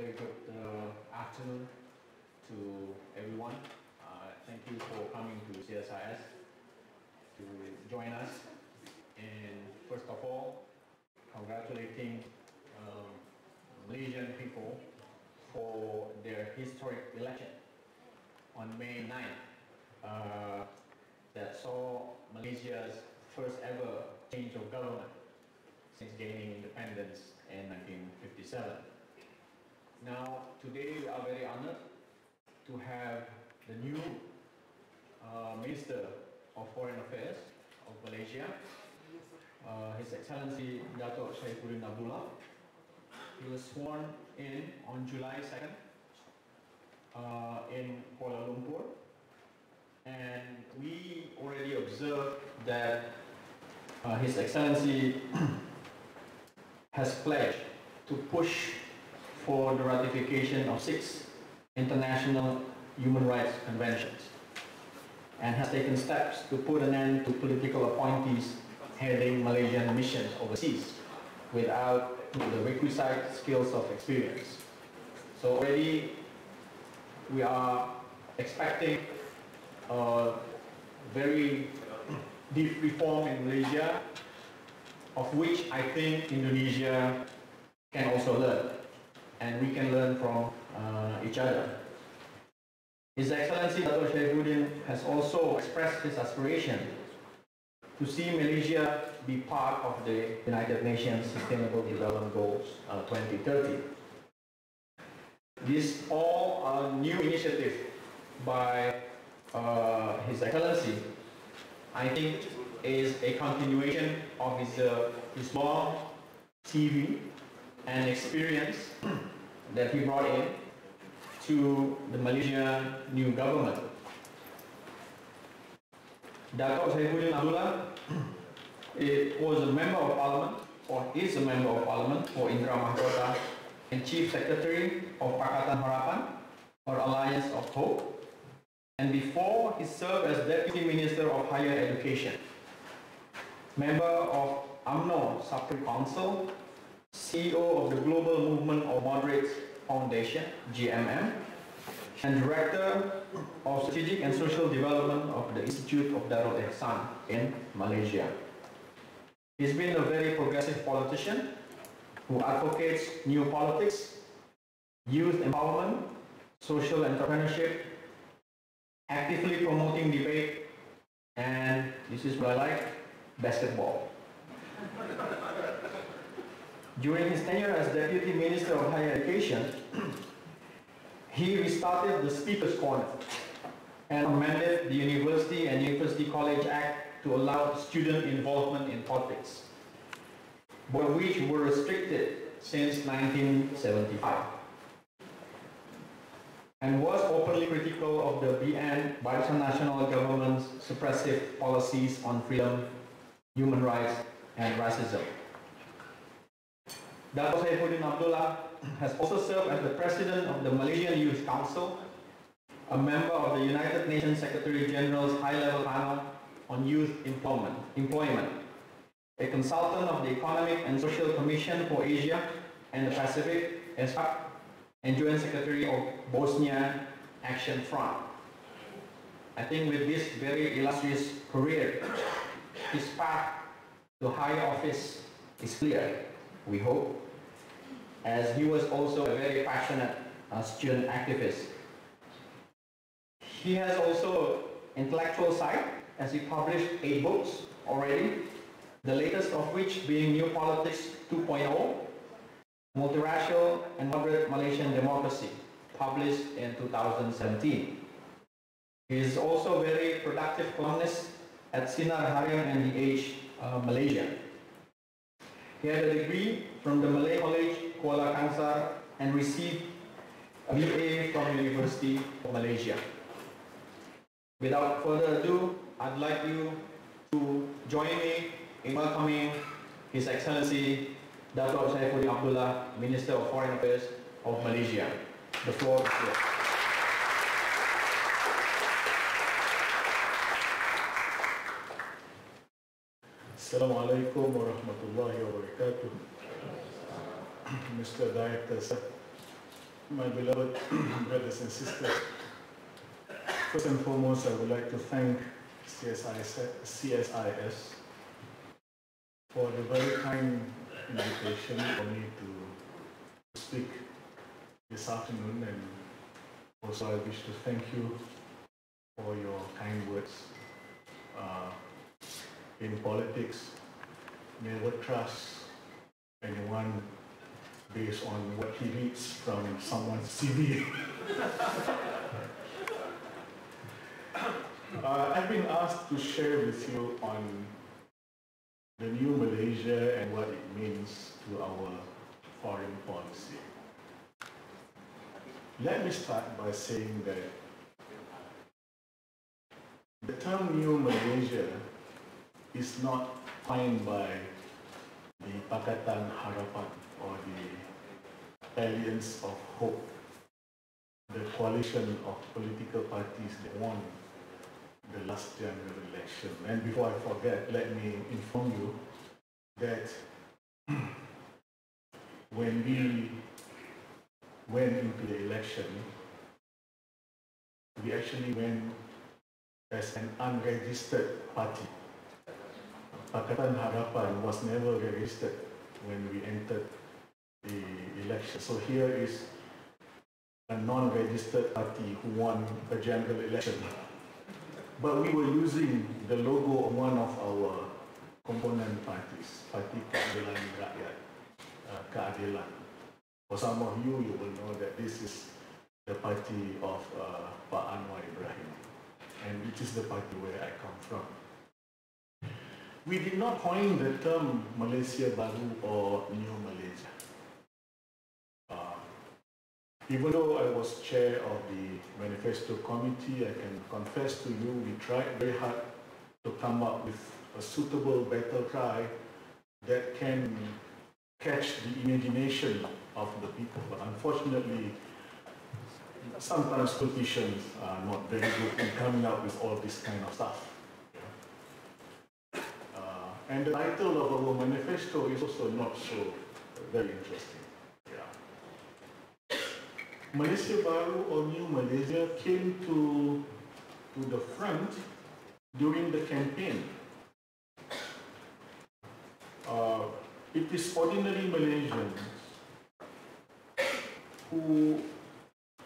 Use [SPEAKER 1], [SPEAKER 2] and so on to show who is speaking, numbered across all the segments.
[SPEAKER 1] very good uh, afternoon to everyone. Uh, thank you for coming to CSIS to join us. And first of all, congratulating um, Malaysian people for their historic election on May 9th uh, that saw Malaysia's first ever change of government since gaining independence in 1957. Now, today we are very honored to have the new uh, Minister of Foreign Affairs of Malaysia, uh, His Excellency Dato' Saifuddin Abdullah. He was sworn in on July 2nd uh, in Kuala Lumpur. And we already observed that uh, His Excellency has pledged to push for the ratification of six international human rights conventions and has taken steps to put an end to political appointees heading Malaysian missions overseas without the requisite skills of experience. So already we are expecting a very deep reform in Malaysia of which I think Indonesia can also learn and we can learn from uh, each other. His Excellency Dr. Saifuddin has also expressed his aspiration to see Malaysia be part of the United Nations Sustainable Development Goals uh, 2030. These all are new initiatives by uh, His Excellency. I think is a continuation of his, uh, his long TV and experience that he brought in to the Malaysian new government. Dato' Saifuddin Abdullah it was a member of parliament or is a member of parliament for Indra Mahkota and chief secretary of Pakatan Harapan or Alliance of Hope and before he served as deputy minister of higher education member of UMNO Supreme Council, CEO of the Global Movement of Moderates Foundation, GMM, and Director of Strategic and Social Development of the Institute of Darul Ihsan in Malaysia. He's been a very progressive politician who advocates new politics, youth empowerment, social entrepreneurship, actively promoting debate, and this is what I like, basketball. During his tenure as Deputy Minister of Higher Education, he restarted the Speaker's Corner and amended the University and University College Act to allow student involvement in politics, both which were restricted since 1975 and was openly critical of the BN Nasional government's suppressive policies on freedom human rights, and racism. Dato Saifuddin Abdullah has also served as the president of the Malaysian Youth Council, a member of the United Nations Secretary General's high-level panel on youth employment, employment, a consultant of the Economic and Social Commission for Asia and the Pacific, ESCAP, and Joint Secretary of Bosnia Action Front. I think with this very illustrious career, his path to higher office is clear, we hope, as he was also a very passionate uh, student activist. He has also intellectual side as he published eight books already, the latest of which being New Politics 2.0, Multiracial and Moderate Malaysian Democracy, published in 2017. He is also a very productive columnist at Sinar Harian and the Edge, uh, Malaysia. He had a degree from the Malay College, Kuala Kangsar, and received a BA from University of Malaysia. Without further ado, I'd like you to join me in welcoming His Excellency Dato' Saifuddin Abdullah, Minister of Foreign Affairs of Malaysia. The floor is yours.
[SPEAKER 2] Assalamualaikum warahmatullahi wabarakatuh. Mr. Director, my beloved brothers and sisters. First and foremost, I would like to thank CSIS, CSIS for the very kind invitation for me to speak this afternoon and also I wish to thank you for your kind words. Uh, in politics, never trust anyone based on what he reads from someone's CV. uh, I've been asked to share with you on the new Malaysia and what it means to our foreign policy. Let me start by saying that the term new Malaysia is not coined by the Pakatan Harapan or the Alliance of Hope, the coalition of political parties that won the last general election. And before I forget, let me inform you that when we went into the election, we actually went as an unregistered party. Pakatan Harapan was never registered when we entered the election. So here is a non-registered party who won a general election. But we were using the logo of one of our component parties, Parti Keadilan Rakyat, uh, Keadilan. For some of you, you will know that this is the party of uh, Pak Anwar Ibrahim, and it is the party where I come from. We did not coin the term Malaysia Baru or New Malaysia. Uh, even though I was chair of the manifesto committee, I can confess to you, we tried very hard to come up with a suitable battle cry that can catch the imagination of the people. But unfortunately, sometimes politicians are not very good in coming up with all this kind of stuff. And the title of our manifesto is also not so very interesting. Malaysia Baru or New Malaysia came to, to the front during the campaign. Uh, it is ordinary Malaysians who,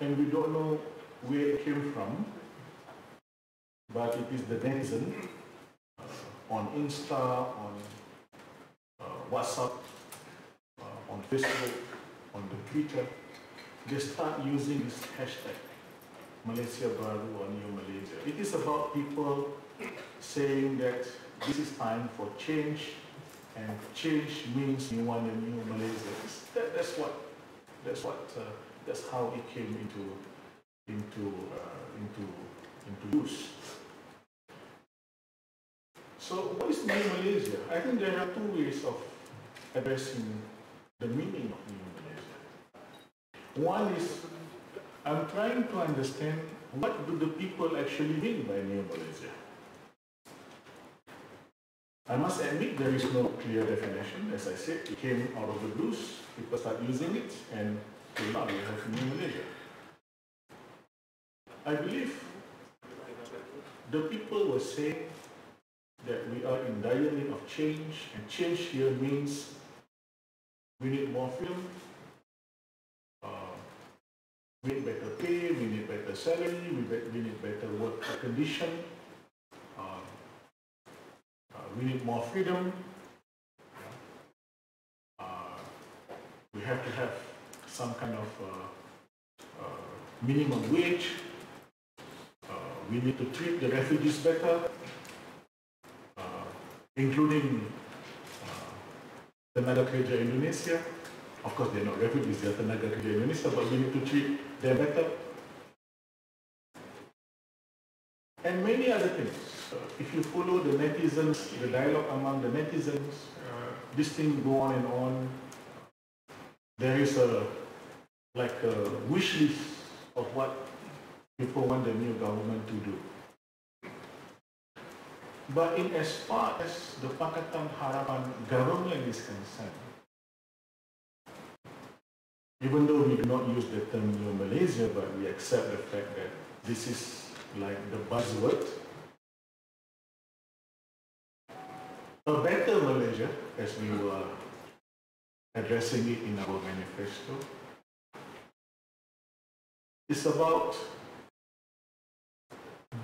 [SPEAKER 2] and we don't know where it came from, but it is the netizen on Insta, on uh, WhatsApp, uh, on Facebook, on the Twitter, they start using this hashtag, Malaysia Baru or New Malaysia. It is about people saying that this is time for change, and change means we want a new Malaysia. That, that's what, that's what, uh, that's how it came into, into, uh, into, into use. So what is Malaysia? I think there are two ways of addressing the meaning of New one is, I'm trying to understand what do the people actually mean by Malaysia? I must admit there is no clear definition. As I said, it came out of the blues. People start using it and now we have Malaysia. I believe the people were saying that we are in dire need of change, and change here means we need more freedom, we need better pay, we need better salary, we, be, we need better work condition, uh, uh, we need more freedom. Uh, we have to have some kind of uh, uh, minimum wage. Uh, we need to treat the refugees better, including the tenaga kerja Indonesia. Of course, they're not refugees, they're tenaga kerja Indonesia, but we need to treat them better. And many other things. Uh, if you follow the netizens, the dialogue among the netizens, uh, this thing go on and on. There is a like a wish list of what people want the new government to do. But in as far as the Pakatan Harapan government is concerned, even though we do not use the term New Malaysia, but we accept the fact that this is like the buzzword. A better Malaysia, as we were addressing it in our manifesto, is about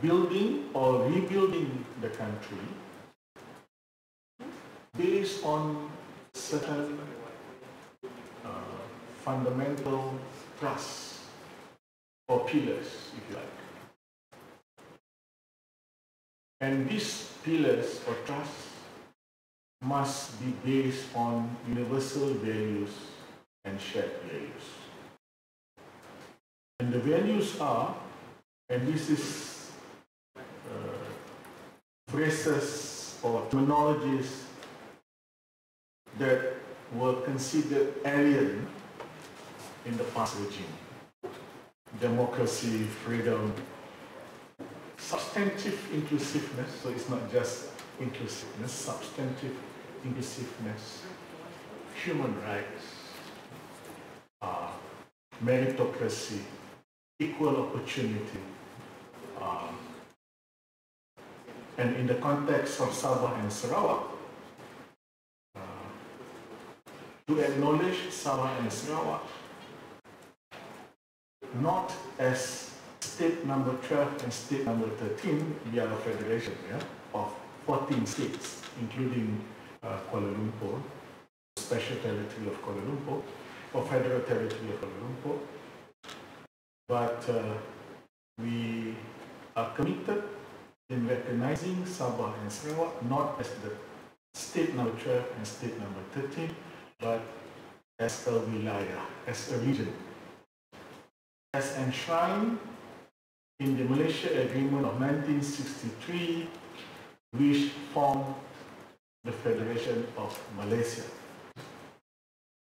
[SPEAKER 2] building or rebuilding the country based on certain uh, fundamental trusts or pillars, if you like. And these pillars or trusts must be based on universal values and shared values. And the values are, and this is phrases or terminologies that were considered alien in the past regime. Democracy, freedom, substantive inclusiveness, so it's not just inclusiveness, substantive inclusiveness, human rights, uh, meritocracy, equal opportunity, and in the context of Sabah and Sarawak, uh, to acknowledge Sabah and Sarawak not as state number 12 and state number 13 via a federation yeah, of 14 states, including uh, Kuala Lumpur, special territory of Kuala Lumpur, or federal territory of Kuala Lumpur. But uh, we are committed in recognizing Sabah and Sarawak not as the state number 12 and state number 13, but as a wilayah, as a region, as enshrined in the Malaysia Agreement of 1963, which formed the Federation of Malaysia.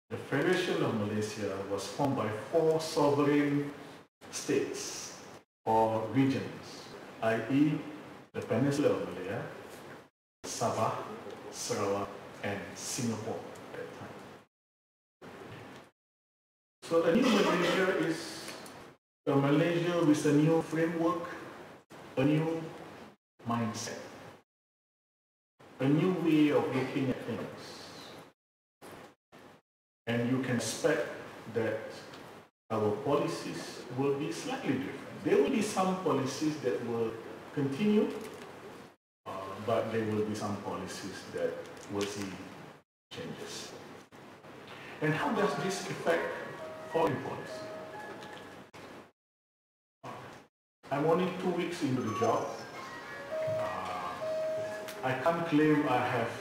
[SPEAKER 2] The Federation of Malaysia was formed by four sovereign states or regions, i.e. the Peninsula of Malaya, Sabah, Sarawak, and Singapore at that time. So a new Malaysia is a Malaysia with a new framework, a new mindset, a new way of looking at things. And you can expect that our policies will be slightly different. There will be some policies that will continue, uh, but there will be some policies that will see changes. And how does this affect foreign policy? I'm only two weeks into the job. Uh, I can't claim I have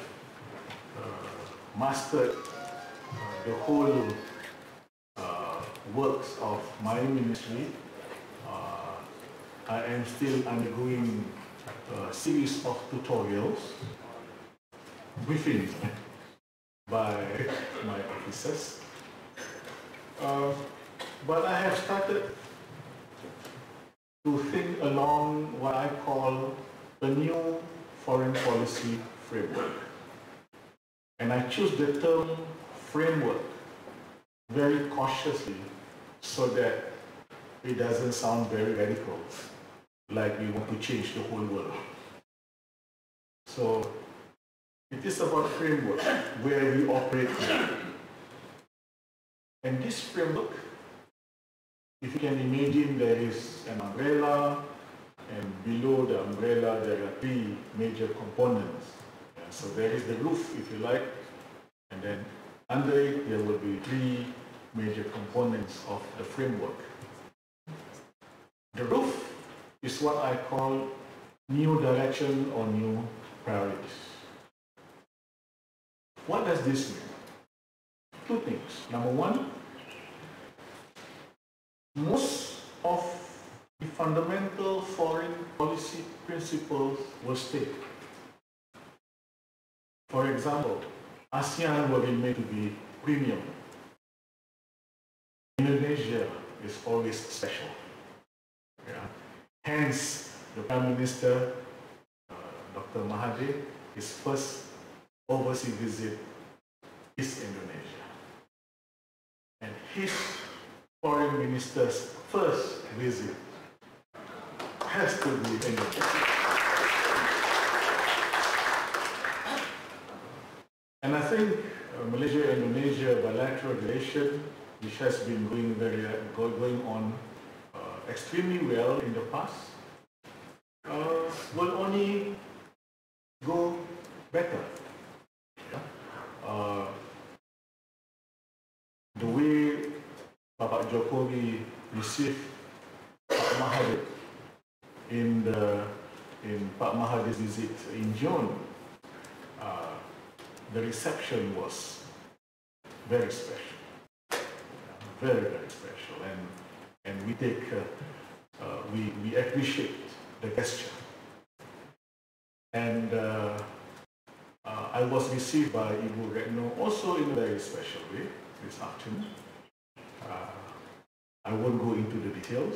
[SPEAKER 2] uh, mastered uh, the whole uh, works of my ministry. I am still undergoing a series of tutorials, briefings by my officers. Uh, but I have started to think along what I call a new foreign policy framework. And I choose the term framework very cautiously so that it doesn't sound very radical, like we want to change the whole world. So it is about framework where we operate. And this framework if you can imagine, there is an umbrella, and below the umbrella there are three major components. So there is the roof, if you like, and then under it there will be three major components of the framework. The roof is what I call new direction or new priorities. What does this mean? Two things. Number one, most of the fundamental foreign policy principles will stay. For example, ASEAN will be made to be premium. Indonesia is always special. Yeah. Hence, the Prime Minister, uh, Dr. Mahathir, his first overseas visit is Indonesia. And his foreign minister's first visit has to be Indonesia. And I think uh, Malaysia-Indonesia bilateral relation, which has been going very going on extremely well in the past, uh, will only go better. Yeah. Uh, the way Bapak Jokowi received Pak Mahathir in the in Pak Mahathir's visit in June, uh, the reception was very special, very very special, and and we take uh, uh, we we appreciate the gesture. And uh, I was received by Ibu Retno also in a very special way this afternoon. I won't go into the details,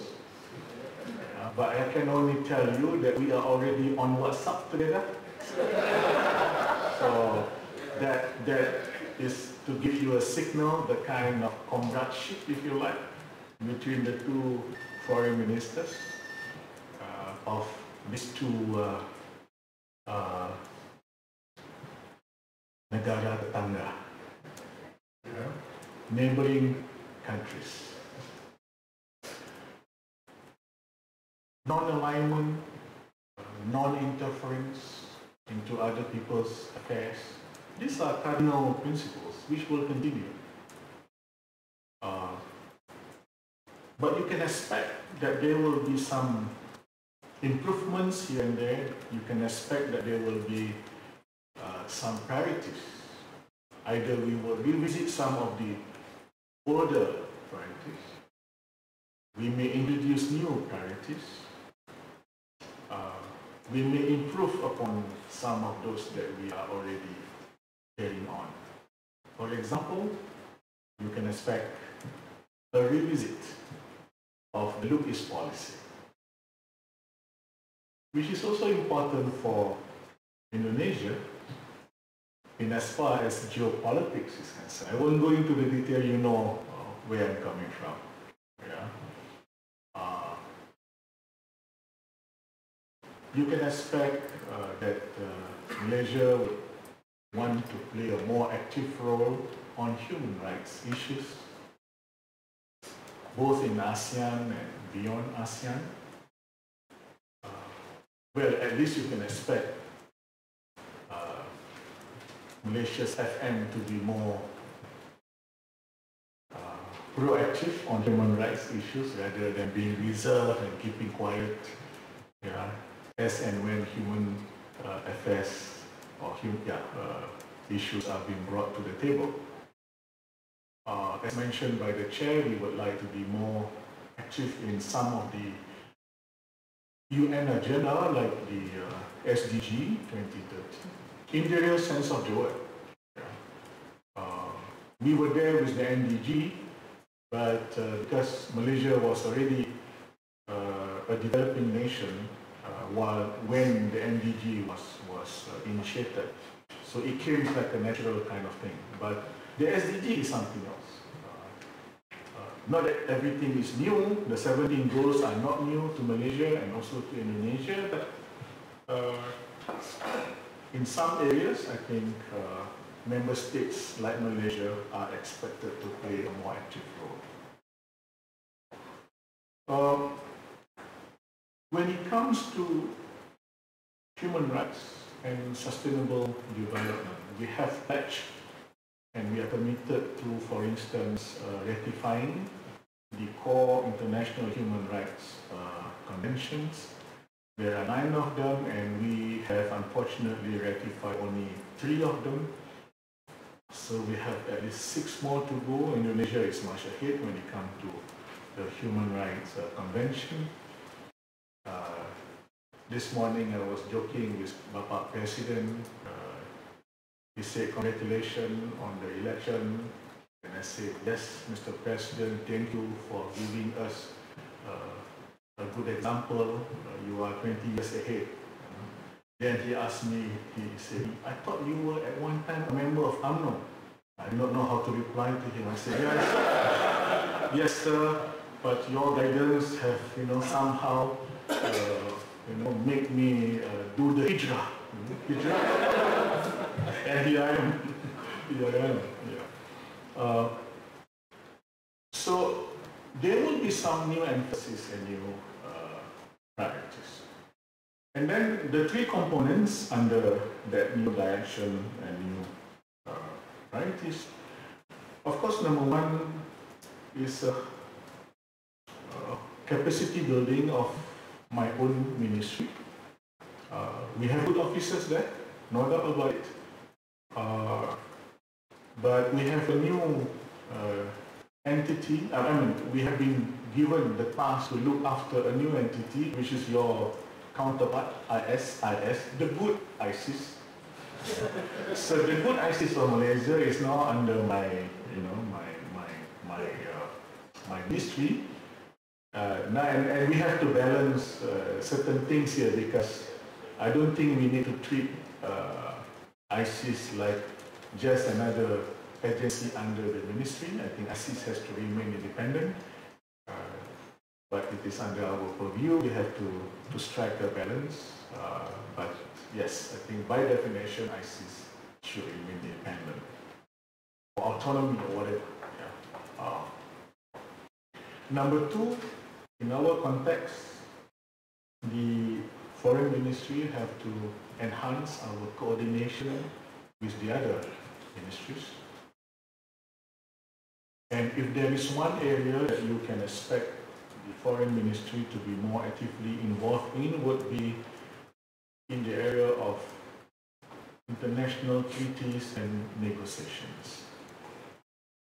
[SPEAKER 2] uh, but I can only tell you that we are already on WhatsApp together. so that that is to give you a signal, the kind of comradeship, if you like, between the two foreign ministers uh, of these two uh, uh, negara tetangga, neighboring countries. Non-alignment, non-interference into other people's affairs. These are cardinal principles which will continue. But you can expect that there will be some improvements here and there. You can expect that there will be uh, some priorities. Either we will revisit some of the older priorities. We may introduce new priorities. Uh, we may improve upon some of those that we are already carrying on. For example, you can expect a revisit of the East policy, which is also important for Indonesia in as far as geopolitics is concerned. I won't go into the detail, you know uh, where I'm coming from. Yeah. Uh, you can expect uh, that uh, Malaysia would want to play a more active role on human rights issues, both in ASEAN and beyond ASEAN. Uh, well, at least you can expect uh, Malaysia's FM to be more uh, proactive on human rights issues rather than being reserved and keeping quiet, yeah, as and when human uh, affairs or human, yeah, uh, issues are being brought to the table. Uh, as mentioned by the chair, we would like to be more active in some of the UN agenda like the uh, SDG 2030 in the real sense of the word. Uh, we were there with the MDG, but uh, because Malaysia was already uh, a developing nation uh, while when the MDG was was initiated, so it came like a natural kind of thing. But the SDG is something else. Uh, uh, not that everything is new. The 17 goals are not new to Malaysia and also to Indonesia, but uh, in some areas, I think member states like Malaysia are expected to play a more active role. Um, when it comes to human rights and sustainable development, we have pledged and we are committed to, for instance, uh, ratifying the core international human rights uh, conventions. There are nine of them and we have unfortunately ratified only three of them. So we have at least six more to go. Indonesia is much ahead when it comes to the Human Rights uh, Convention. Uh, this morning I was joking with Bapak President. He said congratulations on the election. And I said, yes, Mr. President, thank you for giving us uh, a good example. Uh, you are 20 years ahead. Then he asked me, he said, I thought you were at one time a member of UMNO. I do not know how to reply to him. I said, yes, yes sir, but your guidance have, you know, somehow, uh, you know, make me uh, do the hijrah. Hijrah. And here I am. Here I am. Yeah. Uh, so there will be some new emphasis and new uh. And then the three components under that new direction and new uh. Of course, number one is uh, uh, capacity building of my own ministry. Uh, we have good officers there, no doubt about it. Uh, but we have a new uh, entity, I mean, we have been given the task to look after a new entity, which is your counterpart, ISIS, the good ISIS. so the good ISIS for Malaysia is now under my, you know, my, my, my, uh, my ministry. Uh, now, and, and we have to balance uh, certain things here because I don't think we need to treat ISIS like just another agency under the ministry. I think ISIS has to remain independent. Uh, but it is under our purview. We have to, to strike a balance. Uh, but yes, I think by definition, ISIS should remain independent. Or autonomy or whatever. Yeah. Uh, number two, in our context, the foreign ministry have to enhance our coordination with the other ministries. And if there is one area that you can expect the foreign ministry to be more actively involved in would be in the area of international treaties and negotiations.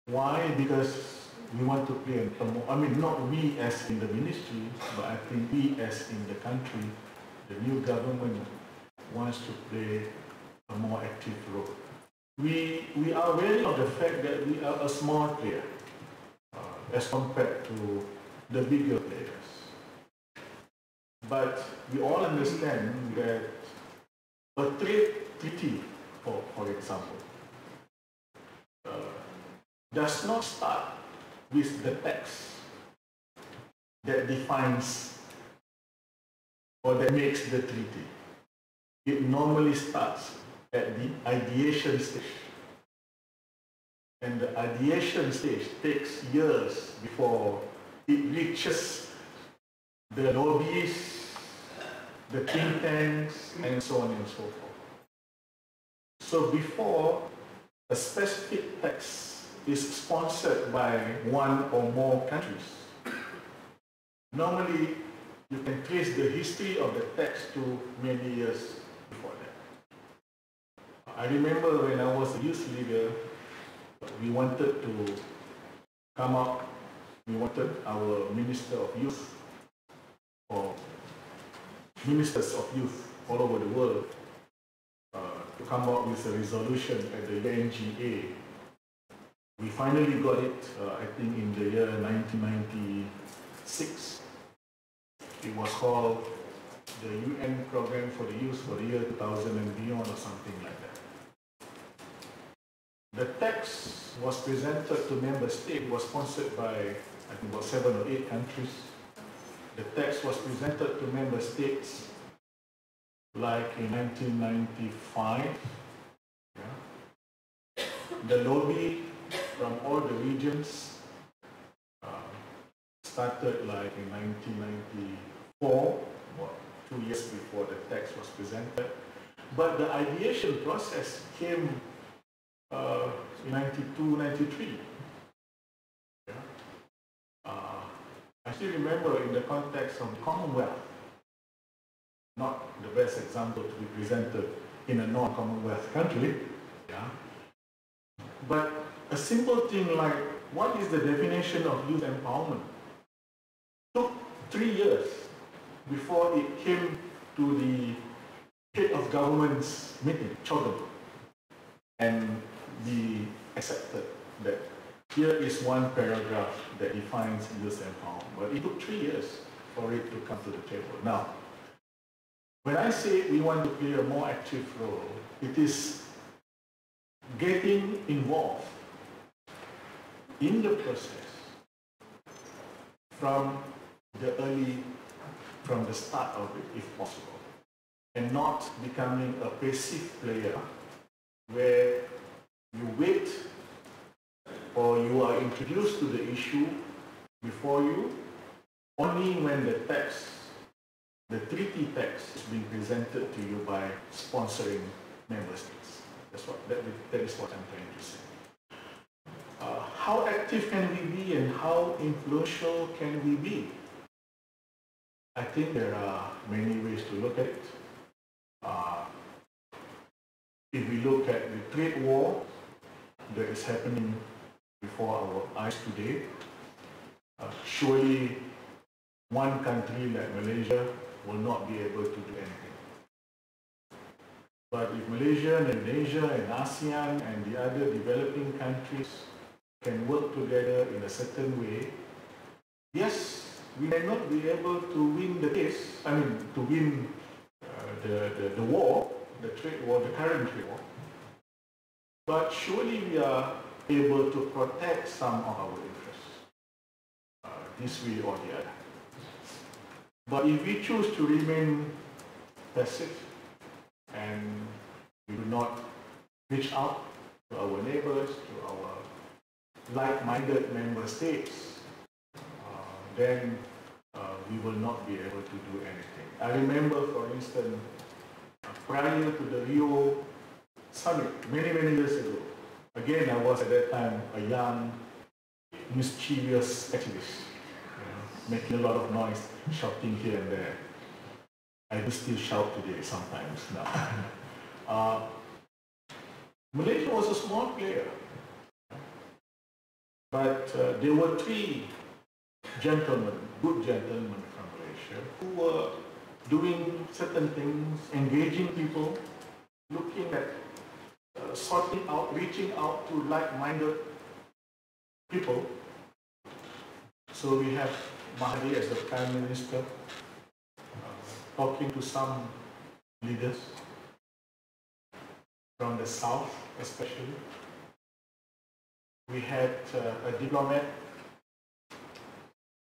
[SPEAKER 2] Why? Because we want to play a more, I mean, not we as in the ministry, but I think we as in the country, the new government wants to play a more active role. We, we are aware of the fact that we are a small player uh, as compared to the bigger players. But we all understand that a trade treaty, for, for example, uh, does not start with the text that defines or that makes the treaty. It normally starts at the ideation stage. And the ideation stage takes years before it reaches the lobbyists, the think tanks, and so on and so forth. So before a specific text is sponsored by one or more countries, normally you can trace the history of the text to many years before that. I remember when I was a youth leader, we wanted to come up we wanted our Minister of Youth or ministers of youth all over the world uh, to come up with a resolution at the NGA. We finally got it, uh, I think, in the year 1996. It was called the UN Program for the Youth for the year 2000 and beyond or something like that. The text was presented to member states, was sponsored by I think about seven or eight countries. The text was presented to member states like in 1995. Yeah. The lobby from all the regions uh, started like in 1994, what, two years before the text was presented. But the ideation process came uh, in 92, 93. I still remember in the context of Commonwealth, not the best example to be presented in a non-Commonwealth country, yeah. But a simple thing like, what is the definition of youth empowerment? Took three years before it came to the head of government's meeting, CHOGM, and be accepted that here is one paragraph that defines youth empowerment, but it took three years for it to come to the table. Now, when I say we want to play a more active role, it is getting involved in the process from the early, from the start of it, if possible, and not becoming a passive player where you wait or you are introduced to the issue before you only when the text, the treaty text is being presented to you by sponsoring member states. That's what, that, that is what I'm trying to say. Uh, how active can we be and how influential can we be? I think there are many ways to look at it. Uh, if we look at the trade war that is happening before our eyes today, uh, surely one country like Malaysia will not be able to do anything. But if Malaysia and Indonesia and ASEAN and the other developing countries can work together in a certain way, yes, we may not be able to win the case, I mean, to win uh, the, the, the war, the trade war, the current trade war, but surely we are able to protect some of our interests, uh, this way or the other. But if we choose to remain passive and we do not reach out to our neighbors, to our like-minded member states, uh, then we will not be able to do anything. I remember, for instance, prior to the Rio summit, many, many years ago, again, I was at that time a young, mischievous activist, you know, making a lot of noise, shouting here and there. I do still shout today sometimes now. uh, Malaysia was a small player. But uh, there were three gentlemen, good gentlemen from Malaysia, who were doing certain things, engaging people, looking at uh, sorting out, reaching out to like-minded people. So we have Mahdi as the Prime Minister, uh, talking to some leaders from the South especially we had uh, a diplomat,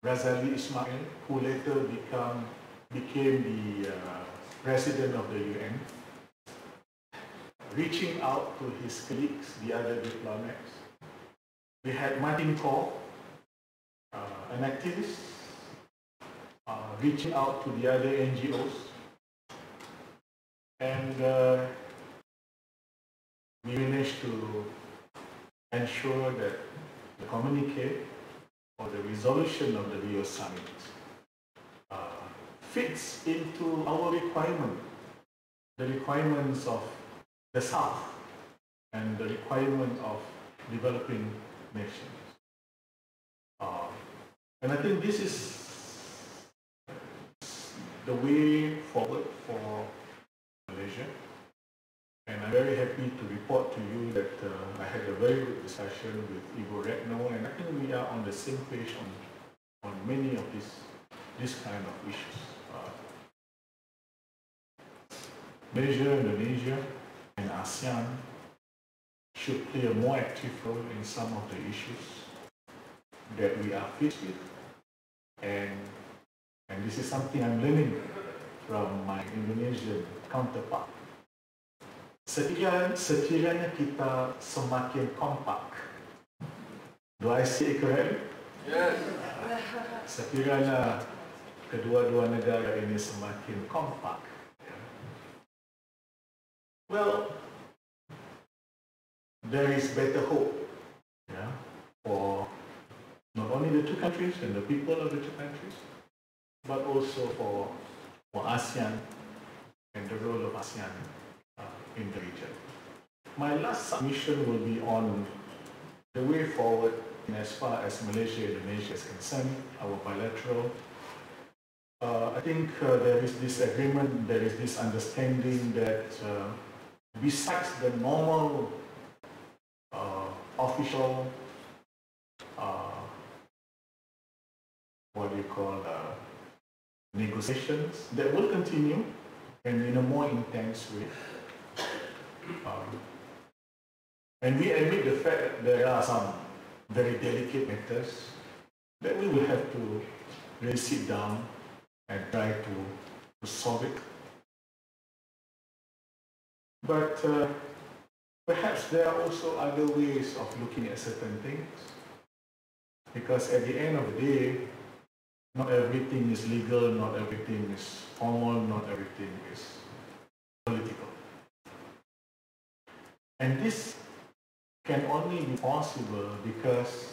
[SPEAKER 2] Razali Ismail, who later become, became the uh, president of the UN, reaching out to his colleagues, the other diplomats. We had Martin Khor, uh, an activist, uh, reaching out to the other NGOs. And uh, we managed to ensure that the communique or the resolution of the Rio Summit uh, fits into our requirement, the requirements of the South and the requirement of developing nations. Uh, and I think this is the way forward for Malaysia. And I'm very happy to report to you that uh, I had a discussion with Ibu Retno, and I think we are on the same page on, on many of these, this kind of issues. Uh, Malaysia, Indonesia, and ASEAN should play a more active role in some of the issues that we are faced with. And, and this is something I'm learning from my Indonesian counterpart. Sekiranya, sekiranya kita semakin kompak. Do I say it correctly?
[SPEAKER 3] Yes.
[SPEAKER 2] Sekiranya kedua-dua negara ini semakin kompak. Well, there is better hope yeah, for not only the two countries and the people of the two countries, but also for, for ASEAN and the role of ASEAN in the region. My last submission will be on the way forward as far as Malaysia and Indonesia is concerned, our bilateral. Uh, I think uh, there is this agreement, there is this understanding that uh, besides the normal uh, official, uh, what do you call, uh, negotiations that will continue and in a more intense way. Um, and we admit the fact that there are some very delicate matters that we will have to really sit down and try to, to solve it. But uh, perhaps there are also other ways of looking at certain things. Because at the end of the day, not everything is legal, not everything is formal, not everything is political. And this can only be possible because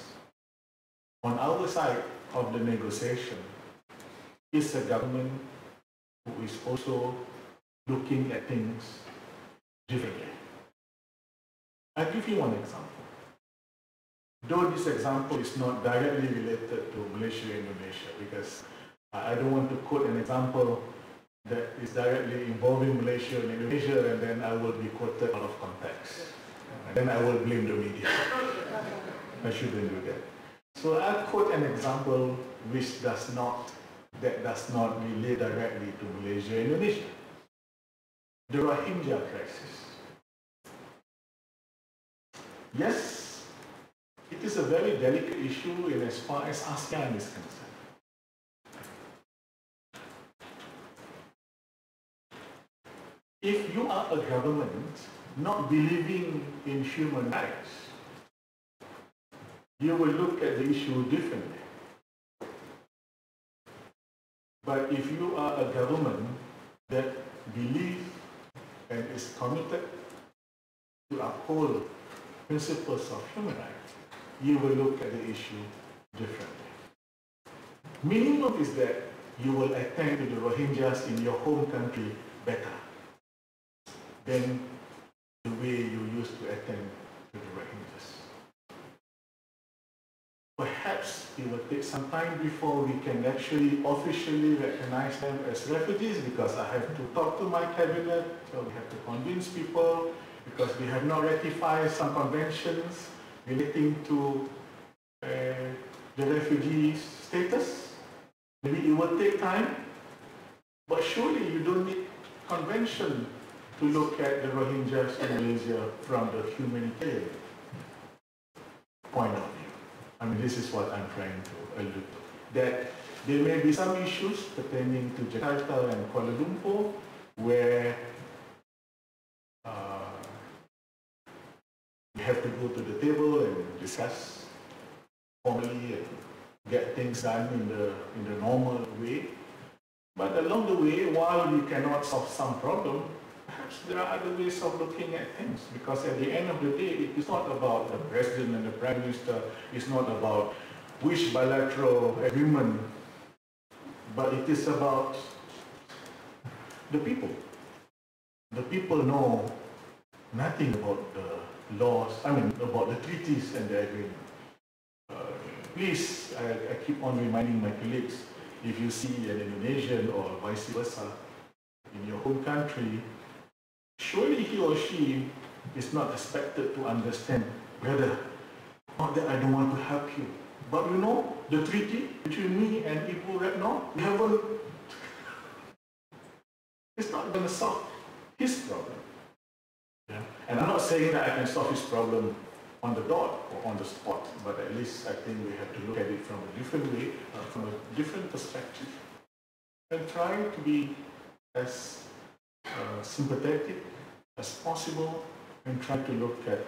[SPEAKER 2] on our side of the negotiation is a government who is also looking at things differently. I'll give you one example. Though this example is not directly related to Malaysia Indonesia because I don't want to quote an example that is directly involving Malaysia and Indonesia and then I will be quoted out of context. And then I will blame the media. I shouldn't do that. So I'll quote an example which does not, that does not relate directly to Malaysia and Indonesia. The Rohingya crisis. Yes, it is a very delicate issue in as far as ASEAN is concerned. If you are a government not believing in human rights, you will look at the issue differently. But if you are a government that believes and is committed to uphold principles of human rights, you will look at the issue differently. Minimum is that you will attend to the Rohingyas in your home country better than the way you used to attend to the Rohingyas. Perhaps it will take some time before we can actually officially recognize them as refugees because I have to talk to my cabinet, so we have to convince people because we have not ratified some conventions relating to uh, the refugee status. Maybe it will take time, but surely you don't need convention to look at the Rohingyas in Malaysia from the humanitarian point of view. I mean, this is what I'm trying to allude to. That there may be some issues pertaining to Jakarta and Kuala Lumpur where uh, we have to go to the table and discuss formally and get things done in the, in the normal way. But along the way, while we cannot solve some problem, there are other ways of looking at things because at the end of the day, it is not about the president and the prime minister, it's not about which bilateral agreement, but it is about the people. The people know nothing about the laws, I mean about the treaties and the agreement. Uh, please, I, I keep on reminding my colleagues, if you see an Indonesian or vice versa in your home country, surely he or she is not expected to understand whether, not that I don't want to help you, but you know, the treaty between me and Ibu Retno, we haven't, it's not going to solve his problem. Yeah? And I'm not saying that I can solve his problem on the dot or on the spot, but at least I think we have to look at it from a different way, uh, from a different perspective, and try to be as uh, sympathetic as possible and try to look at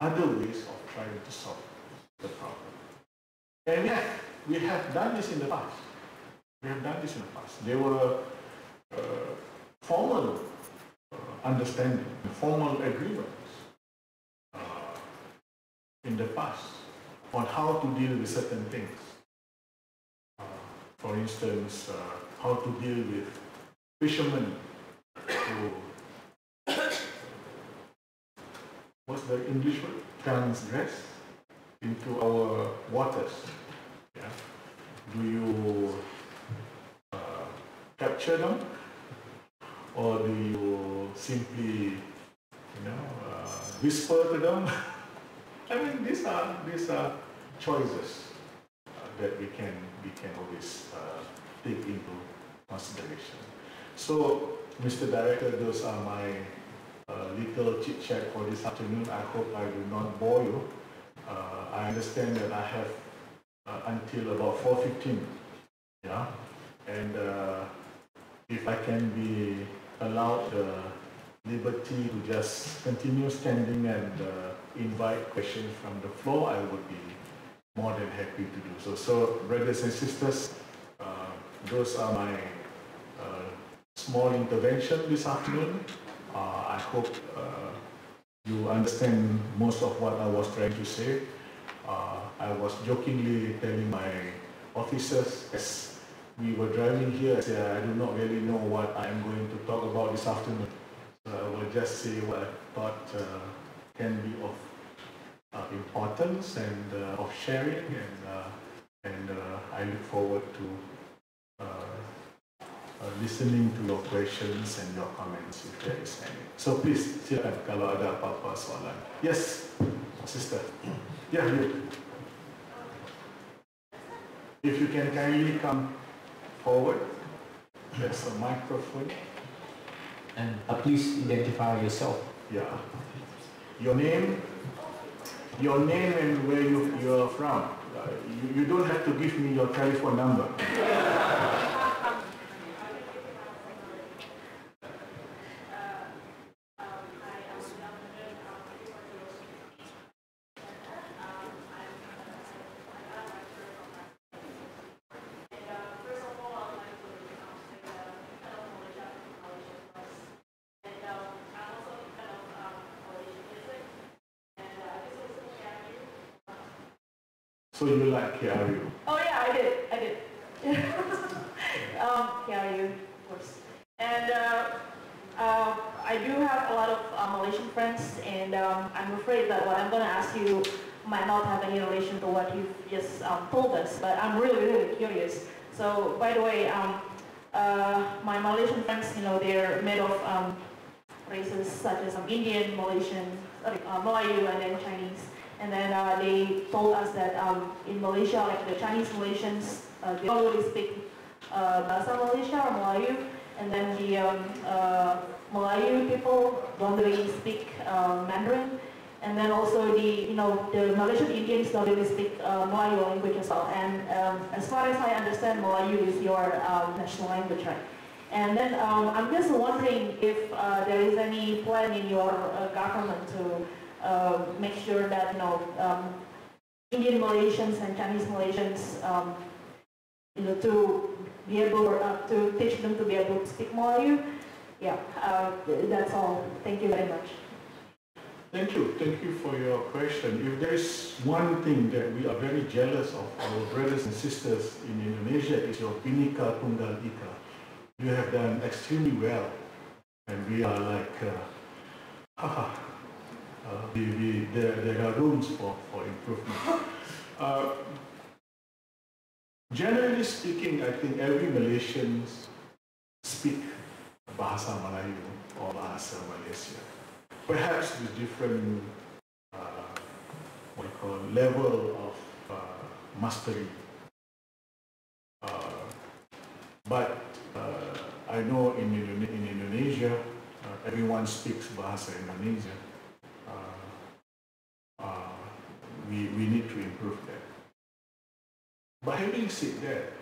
[SPEAKER 2] other ways of trying to solve the problem. And yet, we have done this in the past. We have done this in the past. There were uh, formal uh, understanding, formal agreements uh, in the past on how to deal with certain things. Uh, for instance, how to deal with fishermen who, what's the English word? Transgress into our waters. Yeah? Do you uh, capture them or do you simply, you know, uh, whisper to them? I mean, these are these are choices uh, that we can we can always uh, take into consideration. So, Mr. Director, those are my uh, little chit chat for this afternoon. I hope I do not bore you. Uh, I understand that I have uh, until about 4.15. Yeah, and uh, if I can be allowed the liberty to just continue standing and uh, invite questions from the floor, I would be more than happy to do so. So, brothers and sisters, uh, those are my small intervention this afternoon. Uh, I hope uh, you understand most of what I was trying to say. Uh, I was jokingly telling my officers as we were driving here, I said, I do not really know what I am going to talk about this afternoon. So I will just say what I thought uh, can be of uh, importance and uh, of sharing, and and I look forward to listening to your questions and your comments if there is any. So please silakan kalau ada apa-apa soalan. Yes, sister. Yeah, you. If you can kindly come forward, there's a microphone.
[SPEAKER 1] And uh, please identify yourself.
[SPEAKER 2] Yeah. Your name, your name and where you, you are from. Uh, you, you don't have to give me your telephone number. So you like KRU?
[SPEAKER 3] Oh yeah, I did. I did. um, yeah, of course. And uh, uh, I do have a lot of uh, Malaysian friends, and um, I'm afraid that what I'm going to ask you might not have any relation to what you've just um, told us. But I'm really, really curious. So, by the way, um, uh, my Malaysian friends, you know, they're made of um, races such as um, Indian, Malaysian, sorry, uh, Malayu, and then Chinese. And then uh, they told us that um, in Malaysia, like the Chinese Malaysians, uh, they don't really speak uh, Bahasa Malaysia or Melayu. And then the um, uh, Melayu people don't really speak uh, Mandarin. And then also the, you know, the Malaysian Indians don't really speak uh, Melayu language as well. And um, as far as I understand, Melayu is your um, national language, right? And then um, I'm just wondering if uh, there is any plan in your government to uh, make sure that you know um, Indian Malaysians and Chinese Malaysians, um, you know, to be able uh, to teach them to be able to speak Melayu. Yeah, uh, that's all. Thank you very much.
[SPEAKER 2] Thank you. Thank you for your question. If there is one thing that we are very jealous of our brothers and sisters in Indonesia is your Bhinneka Tunggal Ika. You have done extremely well. And we are like, uh, haha, uh, we, we, there, there are rooms for, for improvement. Uh, generally speaking, I think every Malaysian speak Bahasa Melayu or Bahasa Malaysia. Perhaps with different uh, what you call level of uh, mastery. Uh, but uh, I know in, Indone- in Indonesia, uh, everyone speaks Bahasa Indonesia. Uh, uh, we, we need to improve that. But having said that,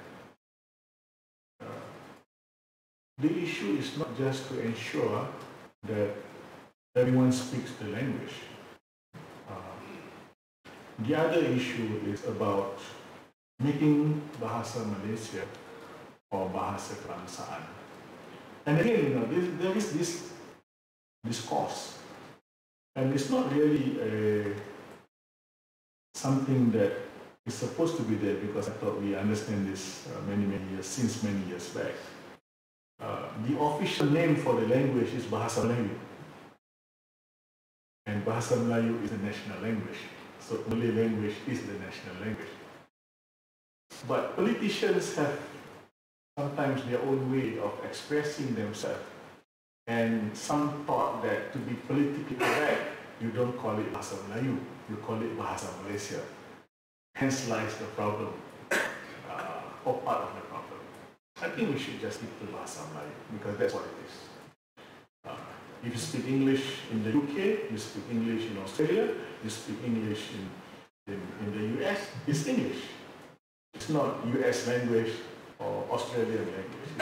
[SPEAKER 2] uh, the issue is not just to ensure that everyone speaks the language. Uh, the other issue is about making Bahasa Malaysia or Bahasa Kebangsaan. And again, you know, this, there is this discourse. And it's not really a, something that is supposed to be there because I thought we understand this uh, many, many years, since many years back. Uh, the official name for the language is Bahasa Melayu. And Bahasa Melayu is the national language. So Malay language is the national language. But politicians have sometimes their own way of expressing themselves. And some thought that to be politically correct, you don't call it Bahasa Melayu, you call it Bahasa Malaysia. Hence lies the problem, uh, or part of the problem. I think we should just stick to Bahasa Melayu because that's what it is. Uh, if you speak English in the UK, you speak English in Australia, you speak English in, in, in the US, it's English. It's not US language or Australian language.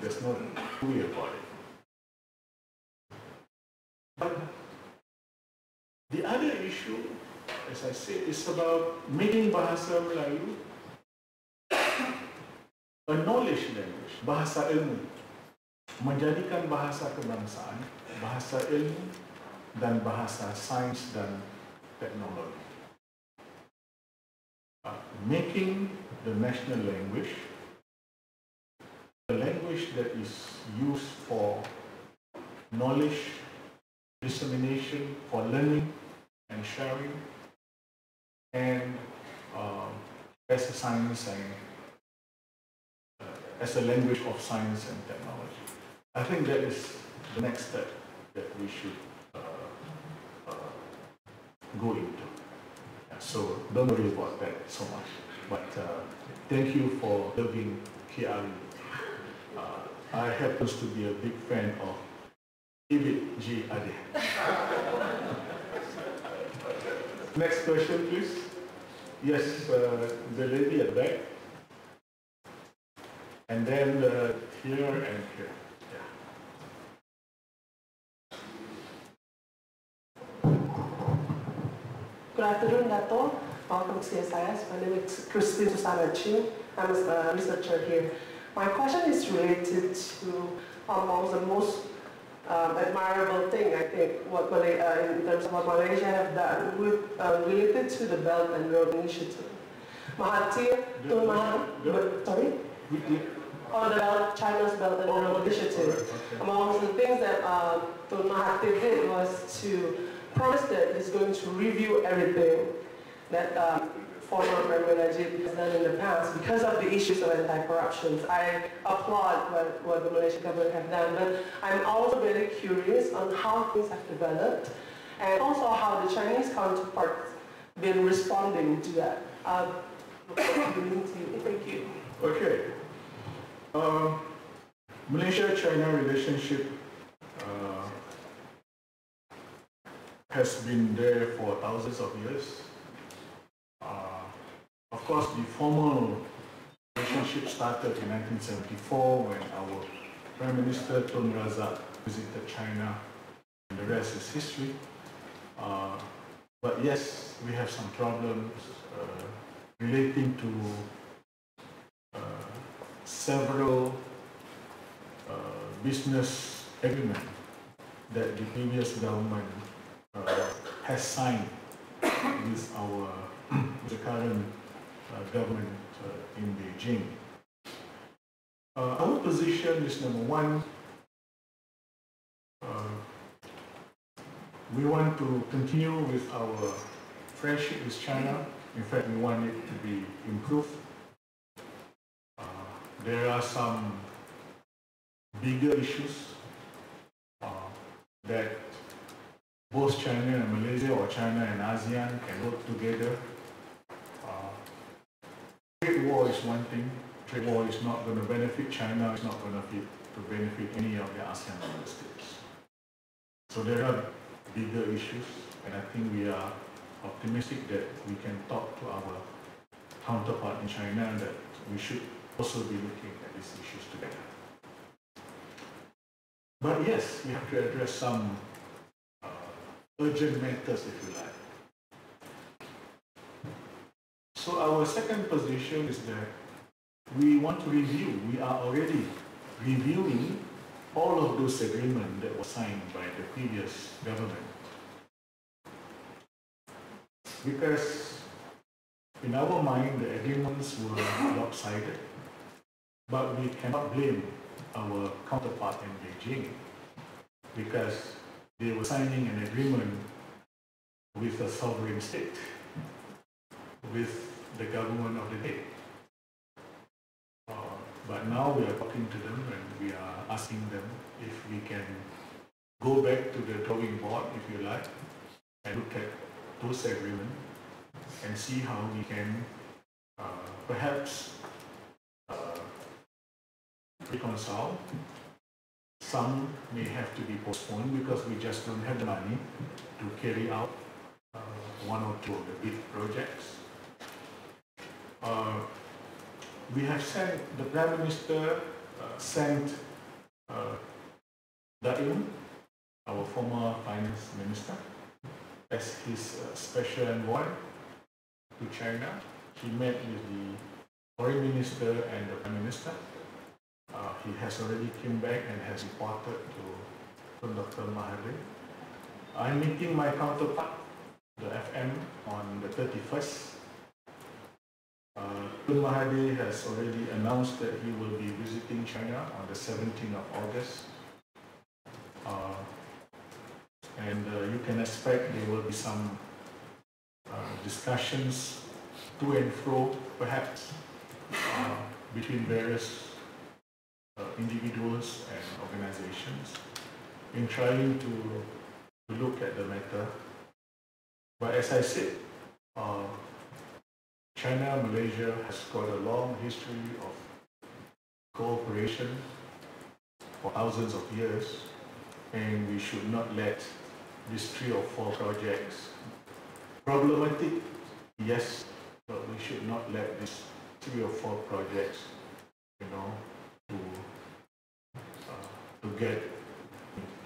[SPEAKER 2] There's no way about it. But the other issue, as I said, is about making Bahasa Melayu a knowledge language, bahasa ilmu. Menjadikan bahasa kebangsaan, bahasa ilmu, dan bahasa sains dan teknologi. Uh, making the national language a language that is used for knowledge dissemination, for learning and sharing, and um, as a science and uh, as a language of science and technology. I think that is the next step that we should uh, uh, go into. So don't worry about that so much. But uh, thank you for loving KRU. Uh, I happen to be a big fan of Ebiet G. Ade. Next question, please. Yes, uh, the lady at back. And then uh, here and here.
[SPEAKER 4] Good afternoon, Dato. Welcome to CSIS. My name is Christine Susana Chin. I'm a researcher here. My question is related to among the most um, admirable thing, I think, what Malay, uh, in terms of what Malaysia have done with, uh, related to the Belt and Road Initiative. Mahathir, Tun Mahathir, sorry? On the Belt, China's Belt and Road Initiative.
[SPEAKER 2] Okay.
[SPEAKER 4] Among the things that uh, Tun Mahathir did was to promise that he's going to review everything that um, former Premier Najib has done in the past because of the issues of anti-corruption. I applaud what, what the Malaysian government have done, but I'm also very curious on how things have developed and also how the Chinese counterparts been responding to that. Uh, Thank you.
[SPEAKER 2] Okay. Um, Malaysia-China relationship uh, has been there for thousands of years. Of course, the formal relationship started in 1974 when our Prime Minister Tun Razak visited China, and the rest is history. Uh, but yes, we have some problems uh, relating to uh, several uh, business agreements that the previous government uh, has signed with our the current government uh, in Beijing. Uh, our position is number one, uh, we want to continue with our friendship with China. In fact, we want it to be improved. Uh, there are some bigger issues uh, that both China and Malaysia or China and ASEAN can work together. Trade war is one thing. Trade war is not going to benefit China. It's not going to benefit, to benefit any of the ASEAN member states. So there are bigger issues, and I think we are optimistic that we can talk to our counterpart in China that we should also be looking at these issues together. But yes, we have to address some uh, urgent matters, if you like. So our second position is that we want to review, we are already reviewing all of those agreements that were signed by the previous government. Because in our mind, the agreements were lopsided, but we cannot blame our counterpart in Beijing because they were signing an agreement with a sovereign state, with the government of the day. Uh, but now we are talking to them and we are asking them if we can go back to the drawing board, if you like, and look at those agreements and see how we can uh, perhaps uh, reconcile. Some may have to be postponed because we just don't have the money to carry out uh, one or two of the big projects. Uh, we have sent, the Prime Minister uh, sent uh, Daim, our former Finance Minister, as his uh, special envoy to China. He met with the Foreign Minister and the Prime Minister. Uh, he has already came back and has reported to, to Dr. Mahathir. I'm meeting my counterpart, the FM, on the 31st. Uh, Tun Mahathir has already announced that he will be visiting China on the 17th of August. Uh, and uh, you can expect there will be some uh, discussions to and fro, perhaps, uh, between various uh, individuals and organizations in trying to, look at the matter. But as I said, uh, China, Malaysia has got a long history of cooperation for thousands of years, and we should not let these three or four projects problematic, yes, but we should not let these three or four projects, you know, to uh, to get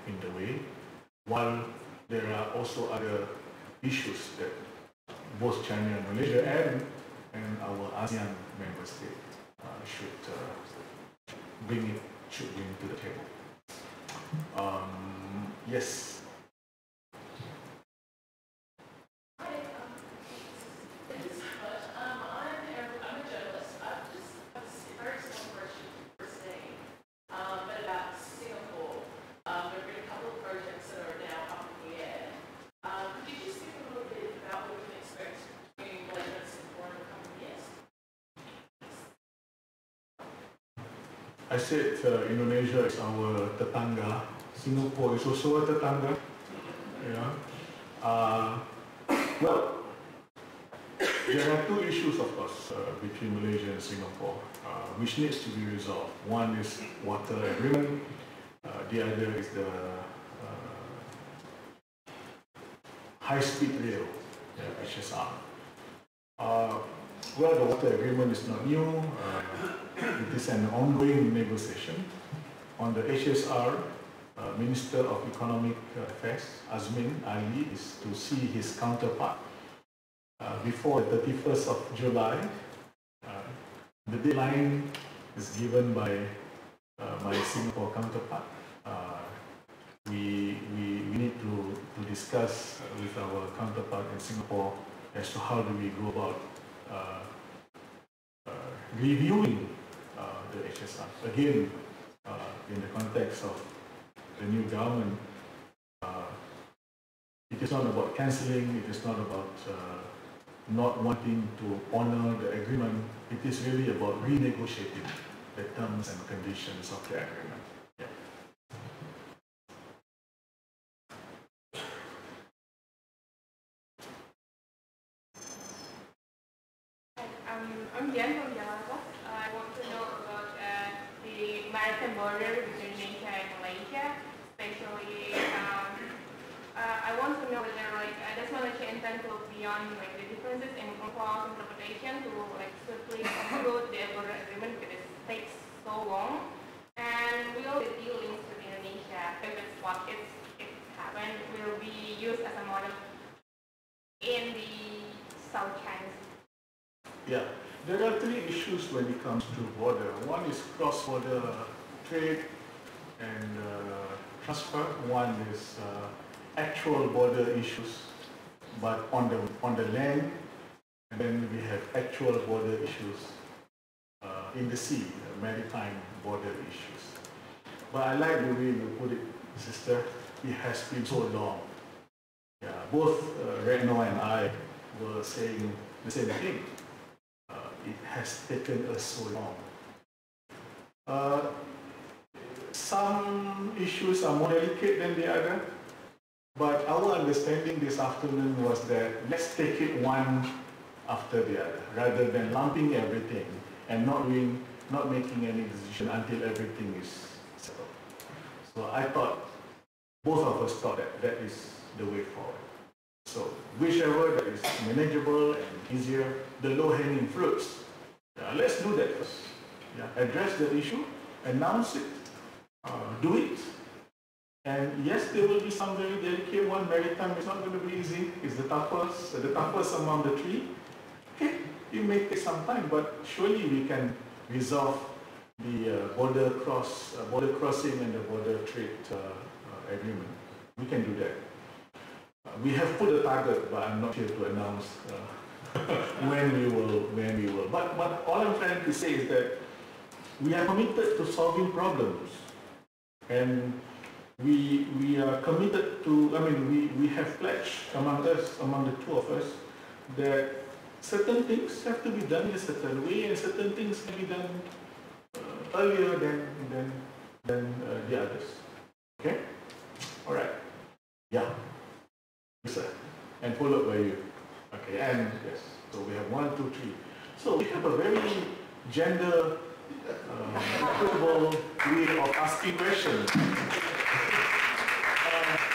[SPEAKER 2] in the way. While there are also other issues that both China and Malaysia and and our ASEAN member state uh, should uh, bring it should bring to the table. Um, yes.
[SPEAKER 5] Um, but about Singapore, um, there have been a couple of projects that are now up in the air. Um, could you just speak a little bit about what we can expect between Malaysia and Singapore in the coming years?
[SPEAKER 2] I said uh, Indonesia is our tetangga. Singapore is also a tetangga. Yeah. Uh, well, there are two issues, of course, uh, between Malaysia and Singapore, uh, which needs to be resolved. One is water agreement. Uh, the other is the uh, high-speed rail, yeah, HSR. Well, the water agreement is not new. Uh, it is an ongoing negotiation. On the HSR, uh, Minister of Economic Affairs, Azmin Ali, is to see his counterpart uh, before the 31st of July. Uh, the deadline is given by uh, my Singapore counterpart. Uh, we, we, we need to, to discuss with our counterpart in Singapore as to how do we go about uh, reviewing uh, the HSR. Again, uh, in the context of the new government, uh, it is not about cancelling, it is not about not wanting to honor the agreement. It is really about renegotiating the terms and conditions of the agreement. Yeah.
[SPEAKER 6] Um, I'm Jen from Jakarta. I want to know about uh, the maritime border between Indonesia and Malaysia, especially. Um, uh, I want to know whether like uh, does Malaysia intend to look beyond like the differences in clause interpretation to like swiftly conclude the border agreement because it takes so long, and will the dealings with Indonesia, if it's what it's it happened, will be used as a model in the South China Sea?
[SPEAKER 2] Yeah, there are three issues when it comes to border. One is cross-border trade and uh, transfer. One is uh, actual border issues, but on the on the land. And then we have actual border issues uh, in the sea, uh, maritime border issues. But I like the way you put it, sister. It has been so long. Yeah, both uh, Retno and I were saying the same thing uh, it has taken us so long. Uh, some issues are more delicate than the other, but our understanding this afternoon was that let's take it one after the other, rather than lumping everything and not doing, not making any decision until everything is settled. So I thought, both of us thought that that is the way forward. So whichever that is manageable and easier, the low-hanging fruits let's do that first. Yeah, address the issue, announce it, uh, do it. And yes, there will be some very delicate one. Maritime is not going to be easy. It's the toughest, the toughest among the three. Okay, it may take some time, but surely we can resolve the uh, border cross, uh, border crossing and the border trade uh, uh, agreement. We can do that. Uh, we have put a target, but I'm not here to announce when we will, when we will. But, but all I'm trying to say is that we are committed to solving problems. And we, we are committed to, I mean, we, we have pledged among us, among the two of us, that certain things have to be done in a certain way and certain things can be done uh, earlier than, than, than uh, the others. Okay? All right. Yeah. Yes, sir. And followed by you. Okay, and yes. So we have one, two, three. So we have a very gender uh, equitable way of asking questions.
[SPEAKER 7] Uh,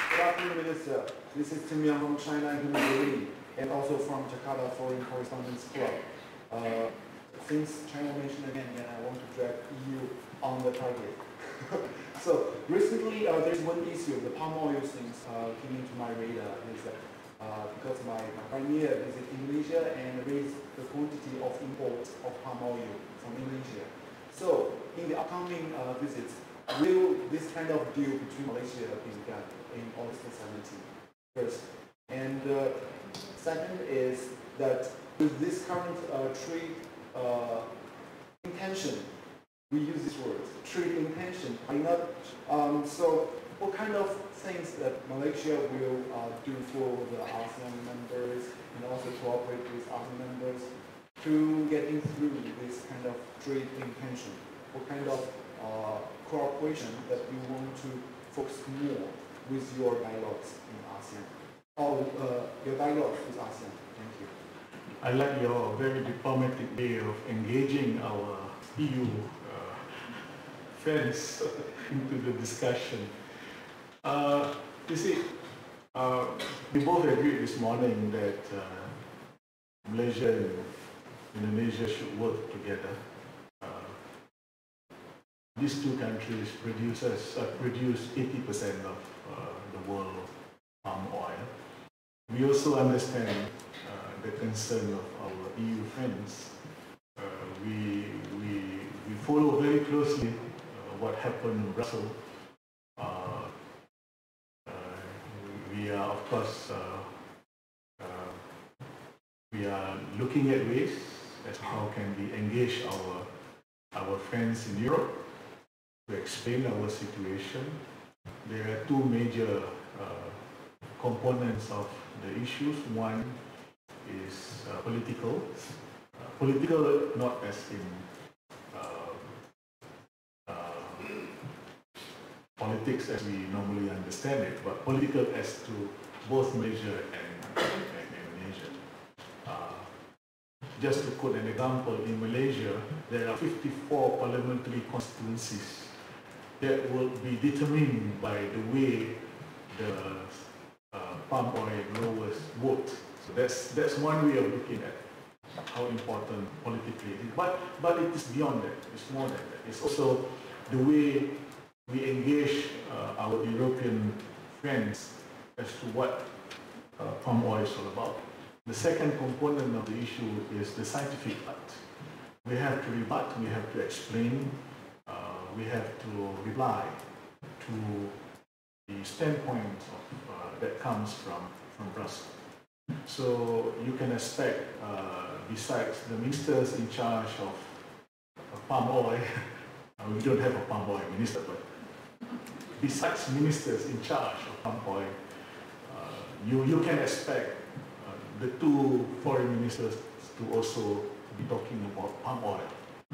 [SPEAKER 7] Good afternoon, Minister. This is Tim Young from China Human and also from Jakarta Foreign Correspondents Club. Uh, Since China mentioned again, and I want to drag EU on the target. So recently, uh, there's one issue, the palm oil things uh, came into my radar is uh, because my pioneer visit Indonesia and raised the quantity of imports of palm oil from Indonesia. So in the upcoming uh, visits, will this kind of deal between Malaysia be done in August 2017? first? And uh, second is that with this current uh, trade uh, intention, we use this word, trade intention, not, um, so what kind of things that Malaysia will uh, do for the ASEAN members and also cooperate with other members to getting through this kind of trade intention? What kind of uh, cooperation that you want to focus more with your dialogues in ASEAN? Or uh, your dialogue with ASEAN? Thank you.
[SPEAKER 2] I like your very diplomatic way of engaging our EU uh, friends into the discussion. Uh, you see, uh, we both agreed this morning that uh, Malaysia Indonesia should work together. Uh, these two countries uh, produce 80% of uh, the world palm oil. We also understand uh, the concern of our EU friends. Uh, we, we, we follow very closely what happened in Brussels. We are, of course, we are looking at ways to how can we engage our, our friends in Europe to explain our situation. There are two major uh, components of the issues. One is uh, political. Uh, political not as in uh, uh, politics as we normally understand it, but political as to both and, and Indonesia. Uh, just to quote an example, in Malaysia, there are 54 parliamentary constituencies that will be determined by the way the uh, palm oil growers vote. So that's, that's one way of looking at how important politically it is. But, but it is beyond that. It's more than that. It's also the way we engage uh, our European friends as to what uh, palm oil is all about. The second component of the issue is the scientific part. We have to rebut, we have to explain, uh, we have to reply to the standpoint of, uh, that comes from, from Brussels. So you can expect, uh, besides the ministers in charge of, of palm oil, uh, we don't have a palm oil minister, but besides ministers in charge of palm oil, uh, you, you can expect the two foreign ministers to also be talking about palm oil.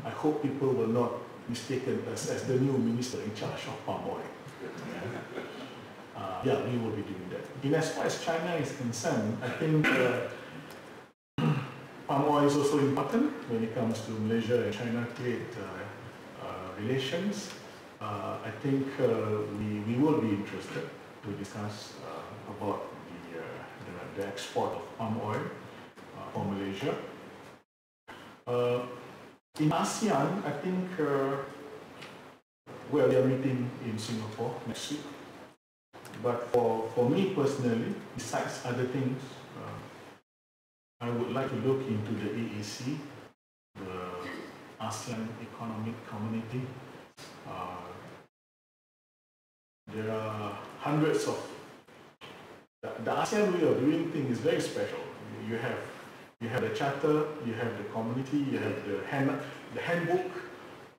[SPEAKER 2] I hope people will not mistaken us as the new minister in charge of palm oil. Uh, yeah, we will be doing that. In as far as China is concerned, I think uh, palm oil is also important when it comes to Malaysia and China trade uh, uh, relations. Uh, I think uh, we, we will be interested to discuss about the, export of palm oil uh, for Malaysia. Uh, in ASEAN, I think, uh, well, we are meeting in Singapore next week. But for, for me personally, besides other things, uh, I would like to look into the AEC, the ASEAN Economic Community. Uh, there are hundreds of the, ASEAN way of doing things is very special. You, have you have the charter, you have the community, you have the hand the handbook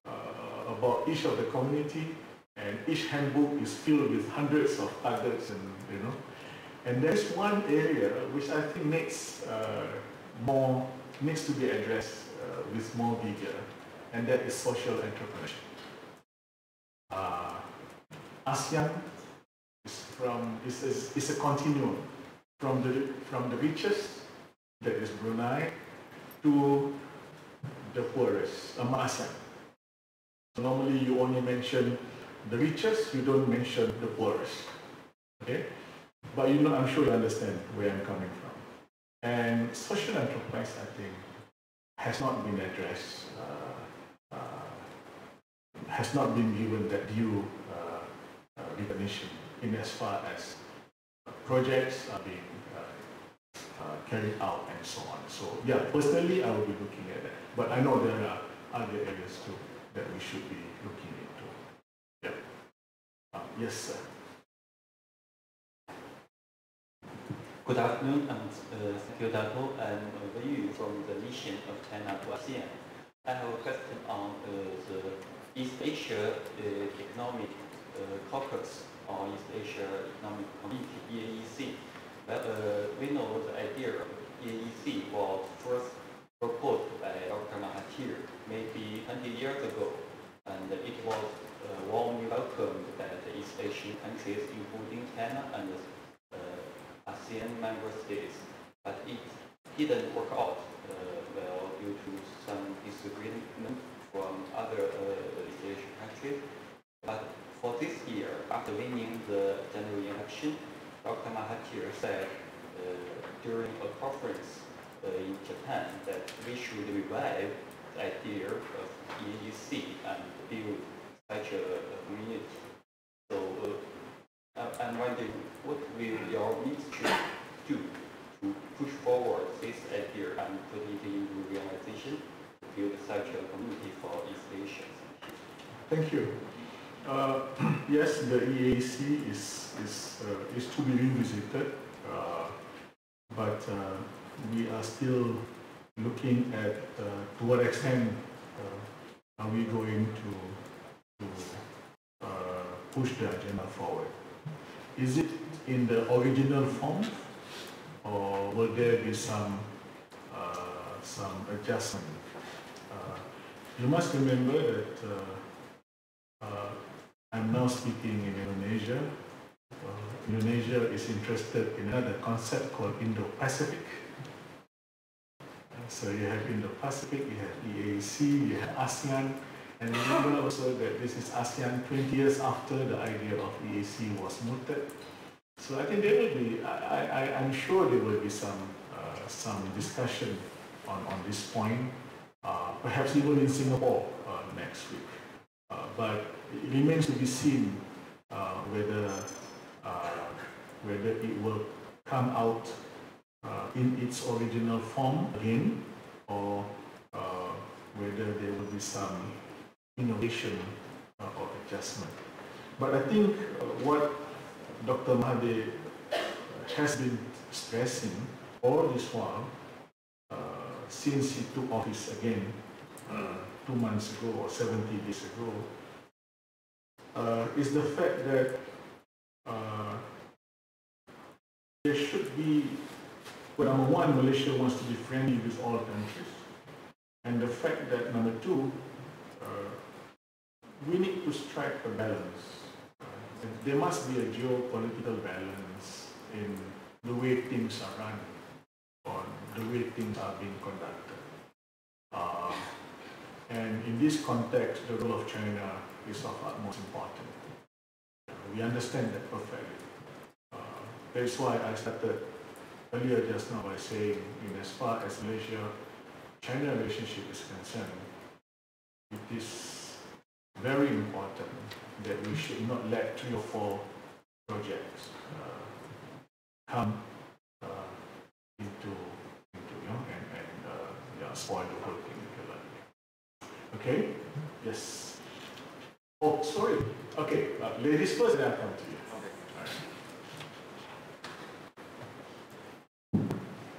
[SPEAKER 2] uh, about each of the community, and each handbook is filled with hundreds of targets and you know. And there's one area which I think needs uh, more needs to be addressed uh, with more vigor, and that is social entrepreneurship. Uh, ASEAN from is, is, is a continuum from the from the richest that is Brunei to the poorest among ASEAN. Normally you only mention the richest, you don't mention the poorest. Okay? But you know, I'm sure you understand where I'm coming from. And social enterprise, I think, has not been addressed, uh, uh, has not been given that due uh, uh recognition in as far as projects are being uh, uh, carried out and so on. So yeah, personally, I will be looking at that. But I know there are other areas too that we should be looking into. Yeah. Uh, yes, sir.
[SPEAKER 8] Good afternoon, and uh, thank you, Dato. I'm Yu from the mission of China to ASEAN. I have a question on uh, the East Asia uh, Economic uh, Caucus or East Asia Economic Community, EAEC. But uh, we know the idea of EAEC was first proposed by Dr. Mahathir maybe 20 years ago, and it was uh, warmly welcomed by the East Asian countries, including China and uh, ASEAN member states. But it didn't work out uh, well due to some disagreement from other uh, East Asian countries. But for this year, after winning the general election, Dr. Mahathir said uh, during a conference uh, in Japan that we should revive the idea of EEC and build such a, community. So uh, I'm wondering what will your ministry do to push forward this idea and put it into realization to build such a community for East Asia?
[SPEAKER 2] Thank you. Uh, yes, the EAC is, is, uh, is to be revisited, uh, but uh, we are still looking at uh, to what extent uh, are we going to, to push the agenda forward. Is it in the original form or will there be some, some adjustment? you must remember that I'm now speaking in Indonesia. Uh, Indonesia is interested in another concept called Indo-Pacific. So you have Indo-Pacific, you have EAC, you have ASEAN, and remember also that this is ASEAN 20 years after the idea of EAC was mooted. So I think there will be, I, I, I'm sure there will be some, uh, some discussion on, on this point, uh, perhaps even in Singapore uh, next week. Uh, but it remains to be seen uh, whether uh, whether it will come out uh, in its original form again or uh, whether there will be some innovation uh, or adjustment. But I think what Dr. Mahathir has been stressing all this while since he took office again two months ago or 70 days ago uh, is the fact that uh, there should be, well, number one, Malaysia wants to be friendly with all countries. And the fact that, number two, uh, we need to strike a balance. Uh, there must be a geopolitical balance in the way things are run or the way things are being conducted. Uh, and in this context, the role of China is of utmost importance. We understand that perfectly. Uh, that's why I started earlier just now by saying, in as far as Malaysia-China relationship is concerned, it is very important that we should not let three or four projects uh, come uh, into, into, you know, and, and uh, yeah, spoil the whole thing. Okay? Yes. Oh, sorry. Okay, uh, ladies first, then I'll come to you.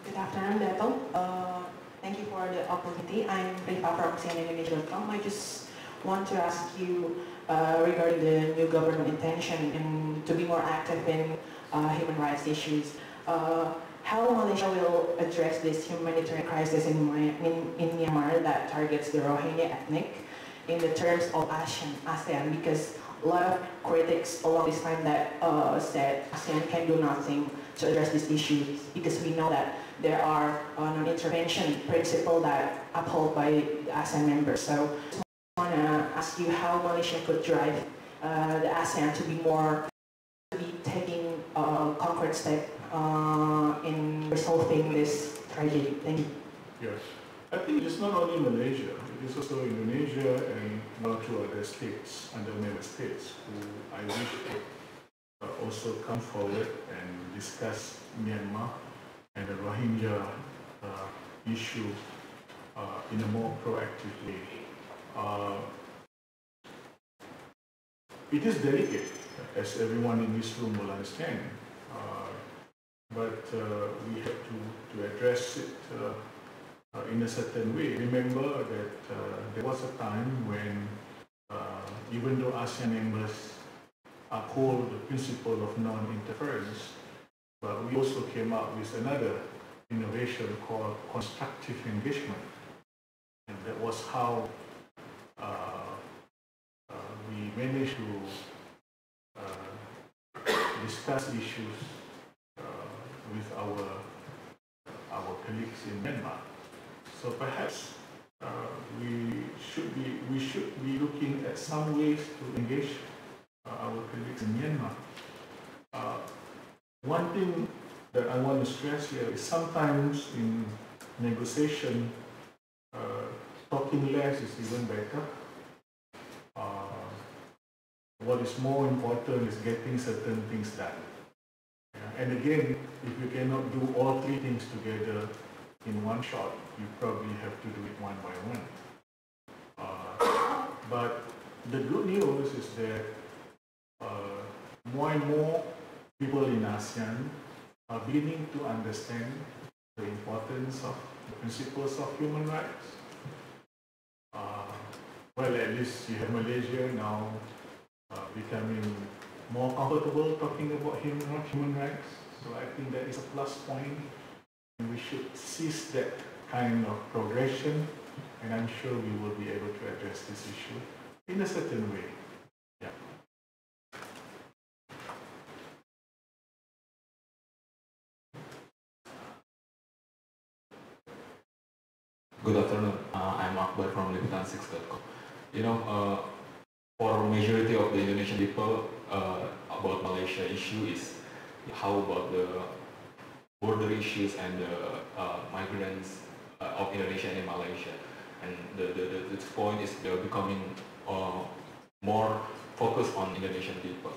[SPEAKER 9] Good afternoon, Dato. Uh, thank you for the opportunity. I'm Rifa from CNNindonesia.com. I just want to ask you uh, regarding the new government intention and to be more active in uh, human rights issues. Uh, how Malaysia will address this humanitarian crisis in, in, in Myanmar that targets the Rohingya ethnic in the terms of ASEAN, ASEAN because a lot of critics along this time that uh, said ASEAN can do nothing to address these issues because we know that there are uh, non-intervention principle that upheld by the ASEAN members. So I want to ask you how Malaysia could drive uh, the ASEAN to be more, to be taking a concrete step uh, in resolving this tragedy. Thank you.
[SPEAKER 2] Yes. I think it's not only Malaysia, it is also Indonesia and one or two other states, under member states, who I wish would uh, also come forward and discuss Myanmar and the Rohingya uh, issue uh, in a more proactive way. Uh, it is delicate, as everyone in this room will understand, uh, but uh, we have to, to address it in a certain way. Remember that uh, there was a time when uh, even though ASEAN members uphold the principle of non-interference, but we also came up with another innovation called constructive engagement. And that was how uh, uh, we managed to uh, discuss issues uh, with our, our colleagues in Myanmar. So perhaps uh, we should be we should be looking at some ways to engage uh, our colleagues in Myanmar. Uh, one thing that I want to stress here is sometimes in negotiation, uh, talking less is even better. Uh, what is more important is getting certain things done. Yeah, And again, if you cannot do all three things together in one shot, you probably have to do it one by one. Uh, but the good news is that uh, more and more people in ASEAN are beginning to understand the importance of the principles of human rights. Uh, well, at least you have Malaysia now uh, becoming more comfortable talking about human, human rights. So I think that is a plus point. And we should seize that kind of progression. And I'm sure we will be able to address this issue in a certain way.
[SPEAKER 10] Good afternoon. Uh, I'm Akbar from Liputan6.com. You know, uh, for majority of the Indonesian people, uh, about Malaysia issue is how about the border issues and the uh, migrants of Indonesia and Malaysia. And the, the, the, the point is they're becoming uh, more focused on Indonesian people.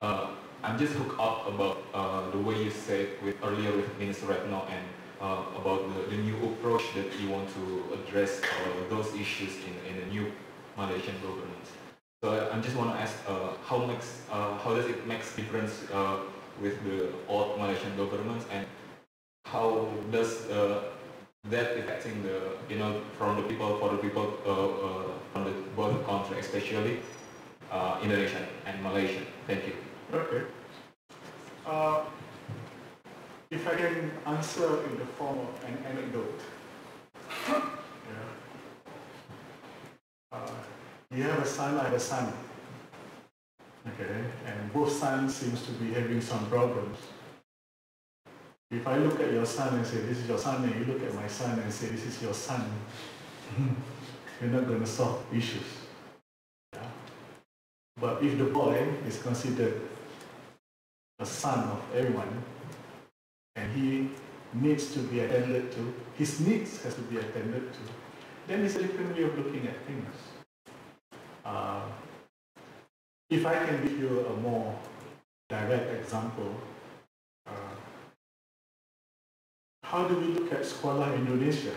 [SPEAKER 10] Uh, I'm just hooked up about uh, the way you said with earlier with Minister Retno and uh, about the, the new approach that you want to address uh, those issues in, in the new Malaysian government. So I, I just want to ask uh, how makes uh, how does it makes difference uh, with the old Malaysian government and how does uh, that affecting the you know from the people for the people uh, uh, from the both country especially uh, Indonesian and Malaysia. Thank you.
[SPEAKER 2] Okay. Uh, if I can answer in the form of an anecdote. Yeah. Uh, you have a son, I have a son. Okay, and both sons seems to be having some problems. If I look at your son and say, this is your son, and you look at my son and say, this is your son, you're not going to solve issues. Yeah. But if the boy is considered a son of everyone, and he needs to be attended to, his needs has to be attended to,
[SPEAKER 11] then it's a different way of looking at things. Uh, if I can give you a more direct example, how do we look at Sekolah Indonesia,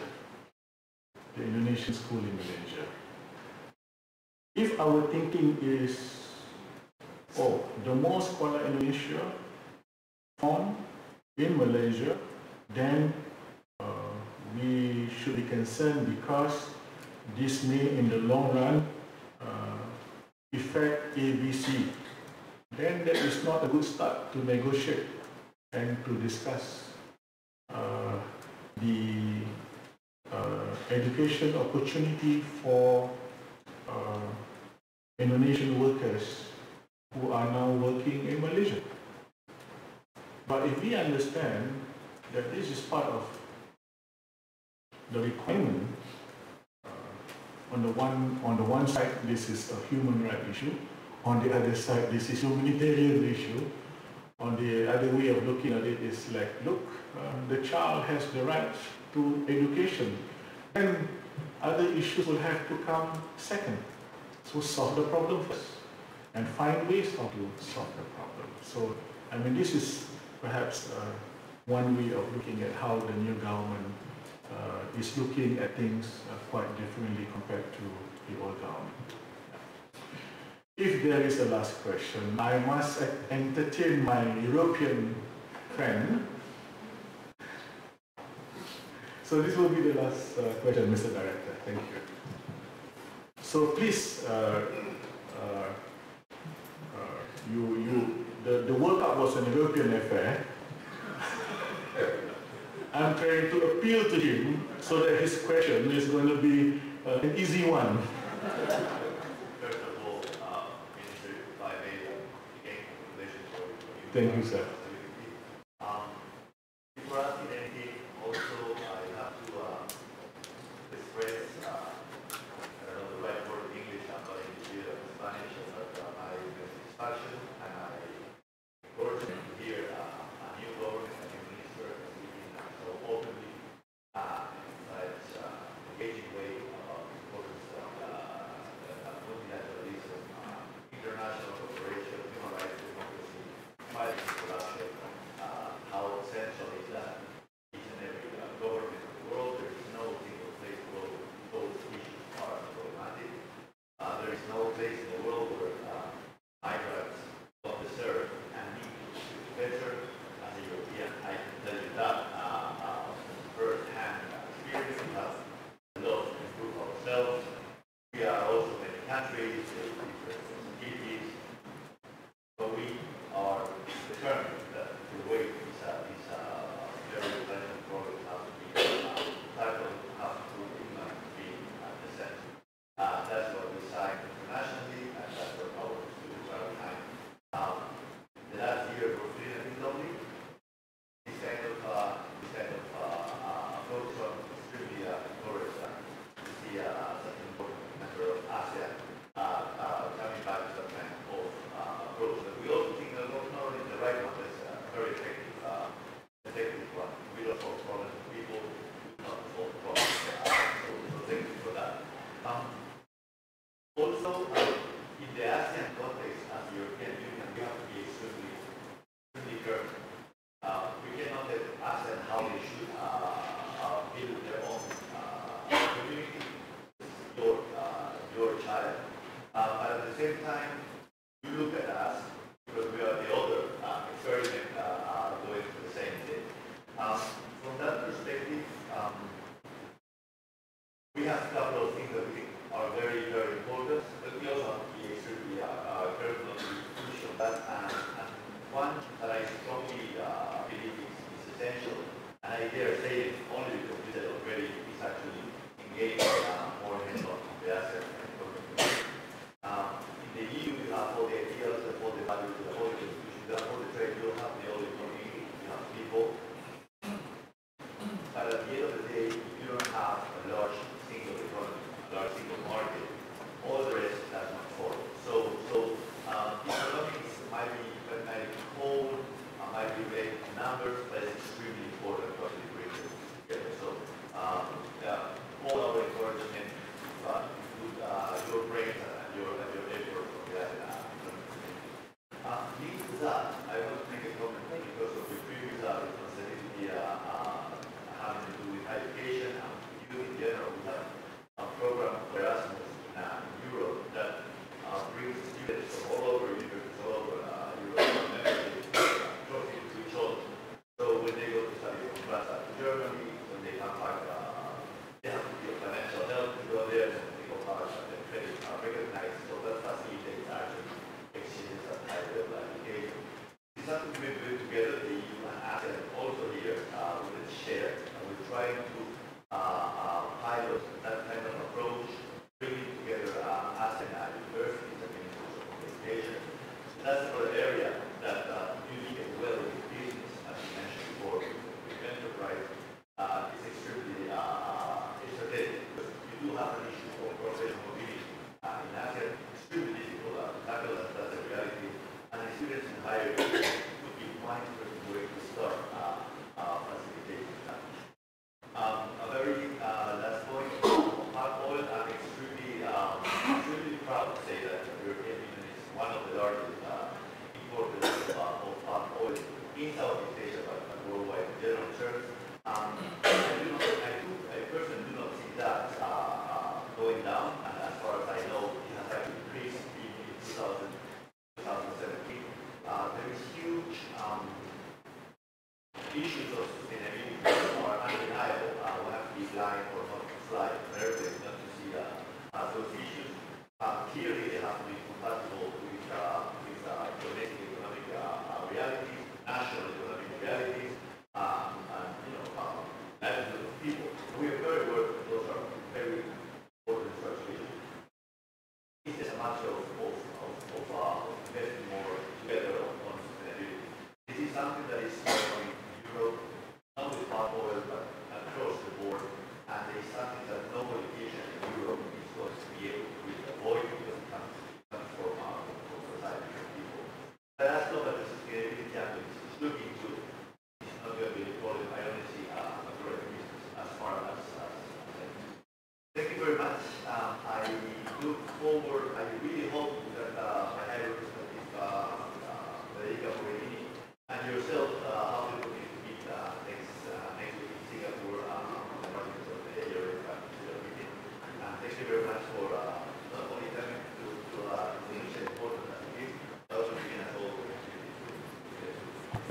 [SPEAKER 11] the Indonesian school in Malaysia? If our thinking is, oh, the more Sekolah Indonesia found in Malaysia, then uh, we should be concerned because this may in the long run uh, affect ABC. Then that is not a good start to negotiate and to discuss the uh, education opportunity for uh, Indonesian workers who are now working in Malaysia. But if we understand that this is part of the requirement, uh, on the one on the one side this is a human right issue, on the other side this is a humanitarian issue, on the other way of looking at it is like, look, uh, the child has the right to education, and other issues will have to come second. So solve the problem first and find ways how to solve the problem. So, I mean, this is perhaps uh, one way of looking at how the new government uh, is looking at things uh, quite differently compared to the old government. If there is a last question, I must entertain my European friend. So this will be the last uh, question, Mr. Director. Thank you. So please, uh, uh, uh, you, you, the, the World Cup was an European affair. I'm trying to appeal to him so that his question is going to be uh, an easy one.
[SPEAKER 2] First of all, uh, Minister, if I may, again, congratulations for your
[SPEAKER 11] Thank you, sir.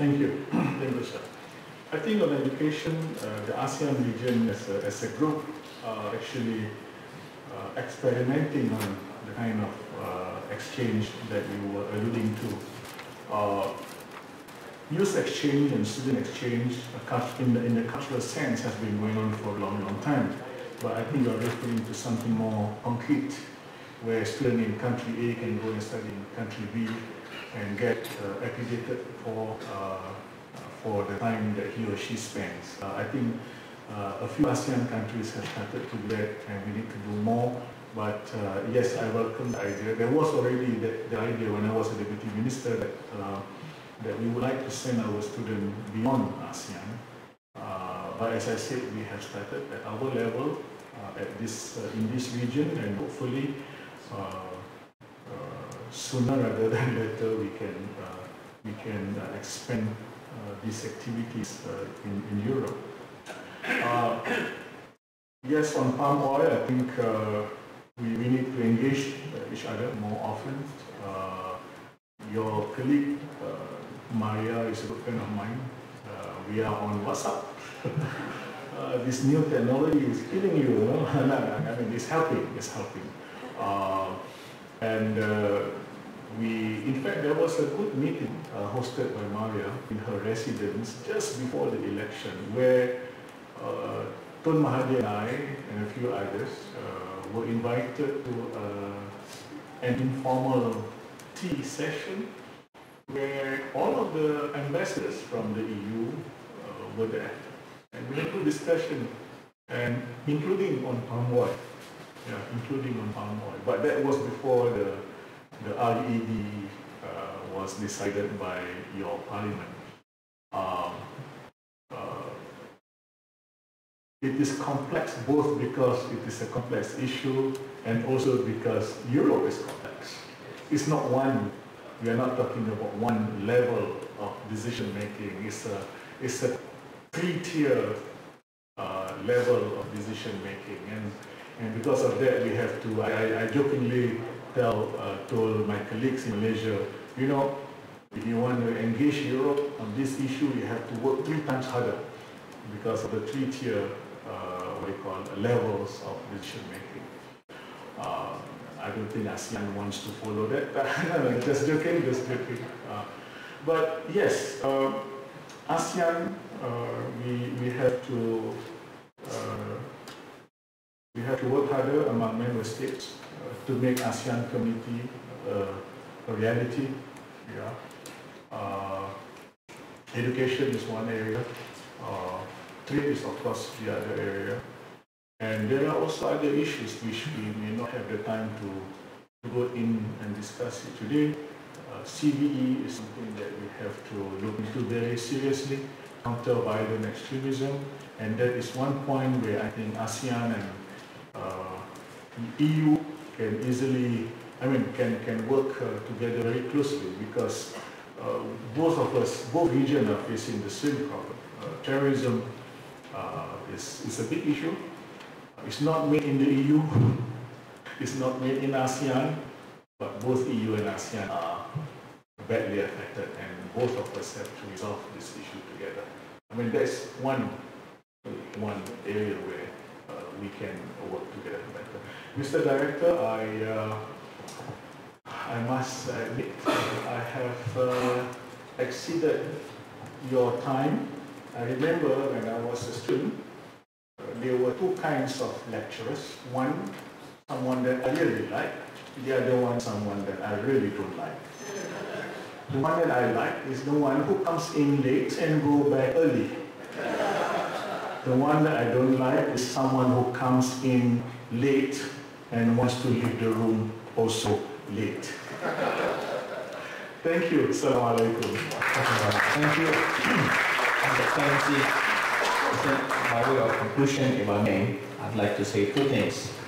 [SPEAKER 2] Thank you.
[SPEAKER 11] Thank you,
[SPEAKER 2] sir. I think on education, uh, the ASEAN region as a, as a group uh, actually uh, experimenting on the kind of uh, exchange that you were alluding to. Uh, youth exchange and student exchange in the, in the cultural sense has been going on for a long, long time. But I think you're referring to something more concrete, where a student in country A can go and study in country B and get uh, accredited for uh, for the time that he or she spends. Uh, I think uh, a few ASEAN countries have started to do that, and we need to do more. But yes, I welcome the idea. There was already the, the idea when I was a deputy minister that that we would like to send our students beyond ASEAN. But as I said, we have started at our level at this in this region, and hopefully uh, sooner rather than later we can uh, we can uh, expand uh, these activities in, in Europe. Yes, on palm oil, I think we, we need to engage each other more often. Your colleague, Maria, is a good friend of mine. We are on WhatsApp. uh, this new technology is killing you, know? I mean, it's helping, it's helping. Uh, and uh, we, in fact, there was a good meeting uh, hosted by Maria in her residence just before the election, where uh, Tun Mahathir and I and a few others uh, were invited to uh, an informal tea session where all of the ambassadors from the EU uh, were there. And we had a discussion, and including on palm oil. Yeah, including on palm oil. But that was before the the RED uh, was decided by your parliament. Um, uh, it is complex both because it is a complex issue and also because Europe is complex. It's not one, we are not talking about one level of decision making. It's a, it's a three-tier uh, level of decision making. And, and because of that, we have to, I, I jokingly tell, uh, told my colleagues in Malaysia, you know, if you want to engage Europe on this issue, you have to work three times harder because of the three-tier, uh, what do you call, levels of decision making. Uh, I don't think ASEAN wants to follow that. no, just joking, just joking. Uh, but yes, uh, ASEAN, uh, we, we have to we have to work harder among member states uh, to make ASEAN community uh, a reality. Yeah. Uh, education is one area. Uh, trade is of course the other area. And there are also other issues which we may not have the time to, to go in and discuss it today. Uh, CVE is something that we have to look into very seriously, counter violent extremism, and that is one point where I think ASEAN and uh, EU can easily I mean, can, can work uh, together very closely because uh, both of us, both regions are facing the same problem. Terrorism is, is a big issue. It's not made in the EU, it's not made in ASEAN, but both EU and ASEAN are badly affected and both of us have to resolve this issue together. I mean, that's one, one area where we can work together better. Mr. Director, I, uh, I must admit, I have uh, exceeded your time. I remember when I was a student, there were two kinds of lecturers. One, someone that I really like. The other one, someone that I really don't like. The one that I like is the one who comes in late and go back early. The one that I don't like is someone who comes in late and wants to leave the room also late. Thank you. Assalamualaikum.
[SPEAKER 1] Thank you. Excellency, by way of conclusion, if I may, I'd like to say two things.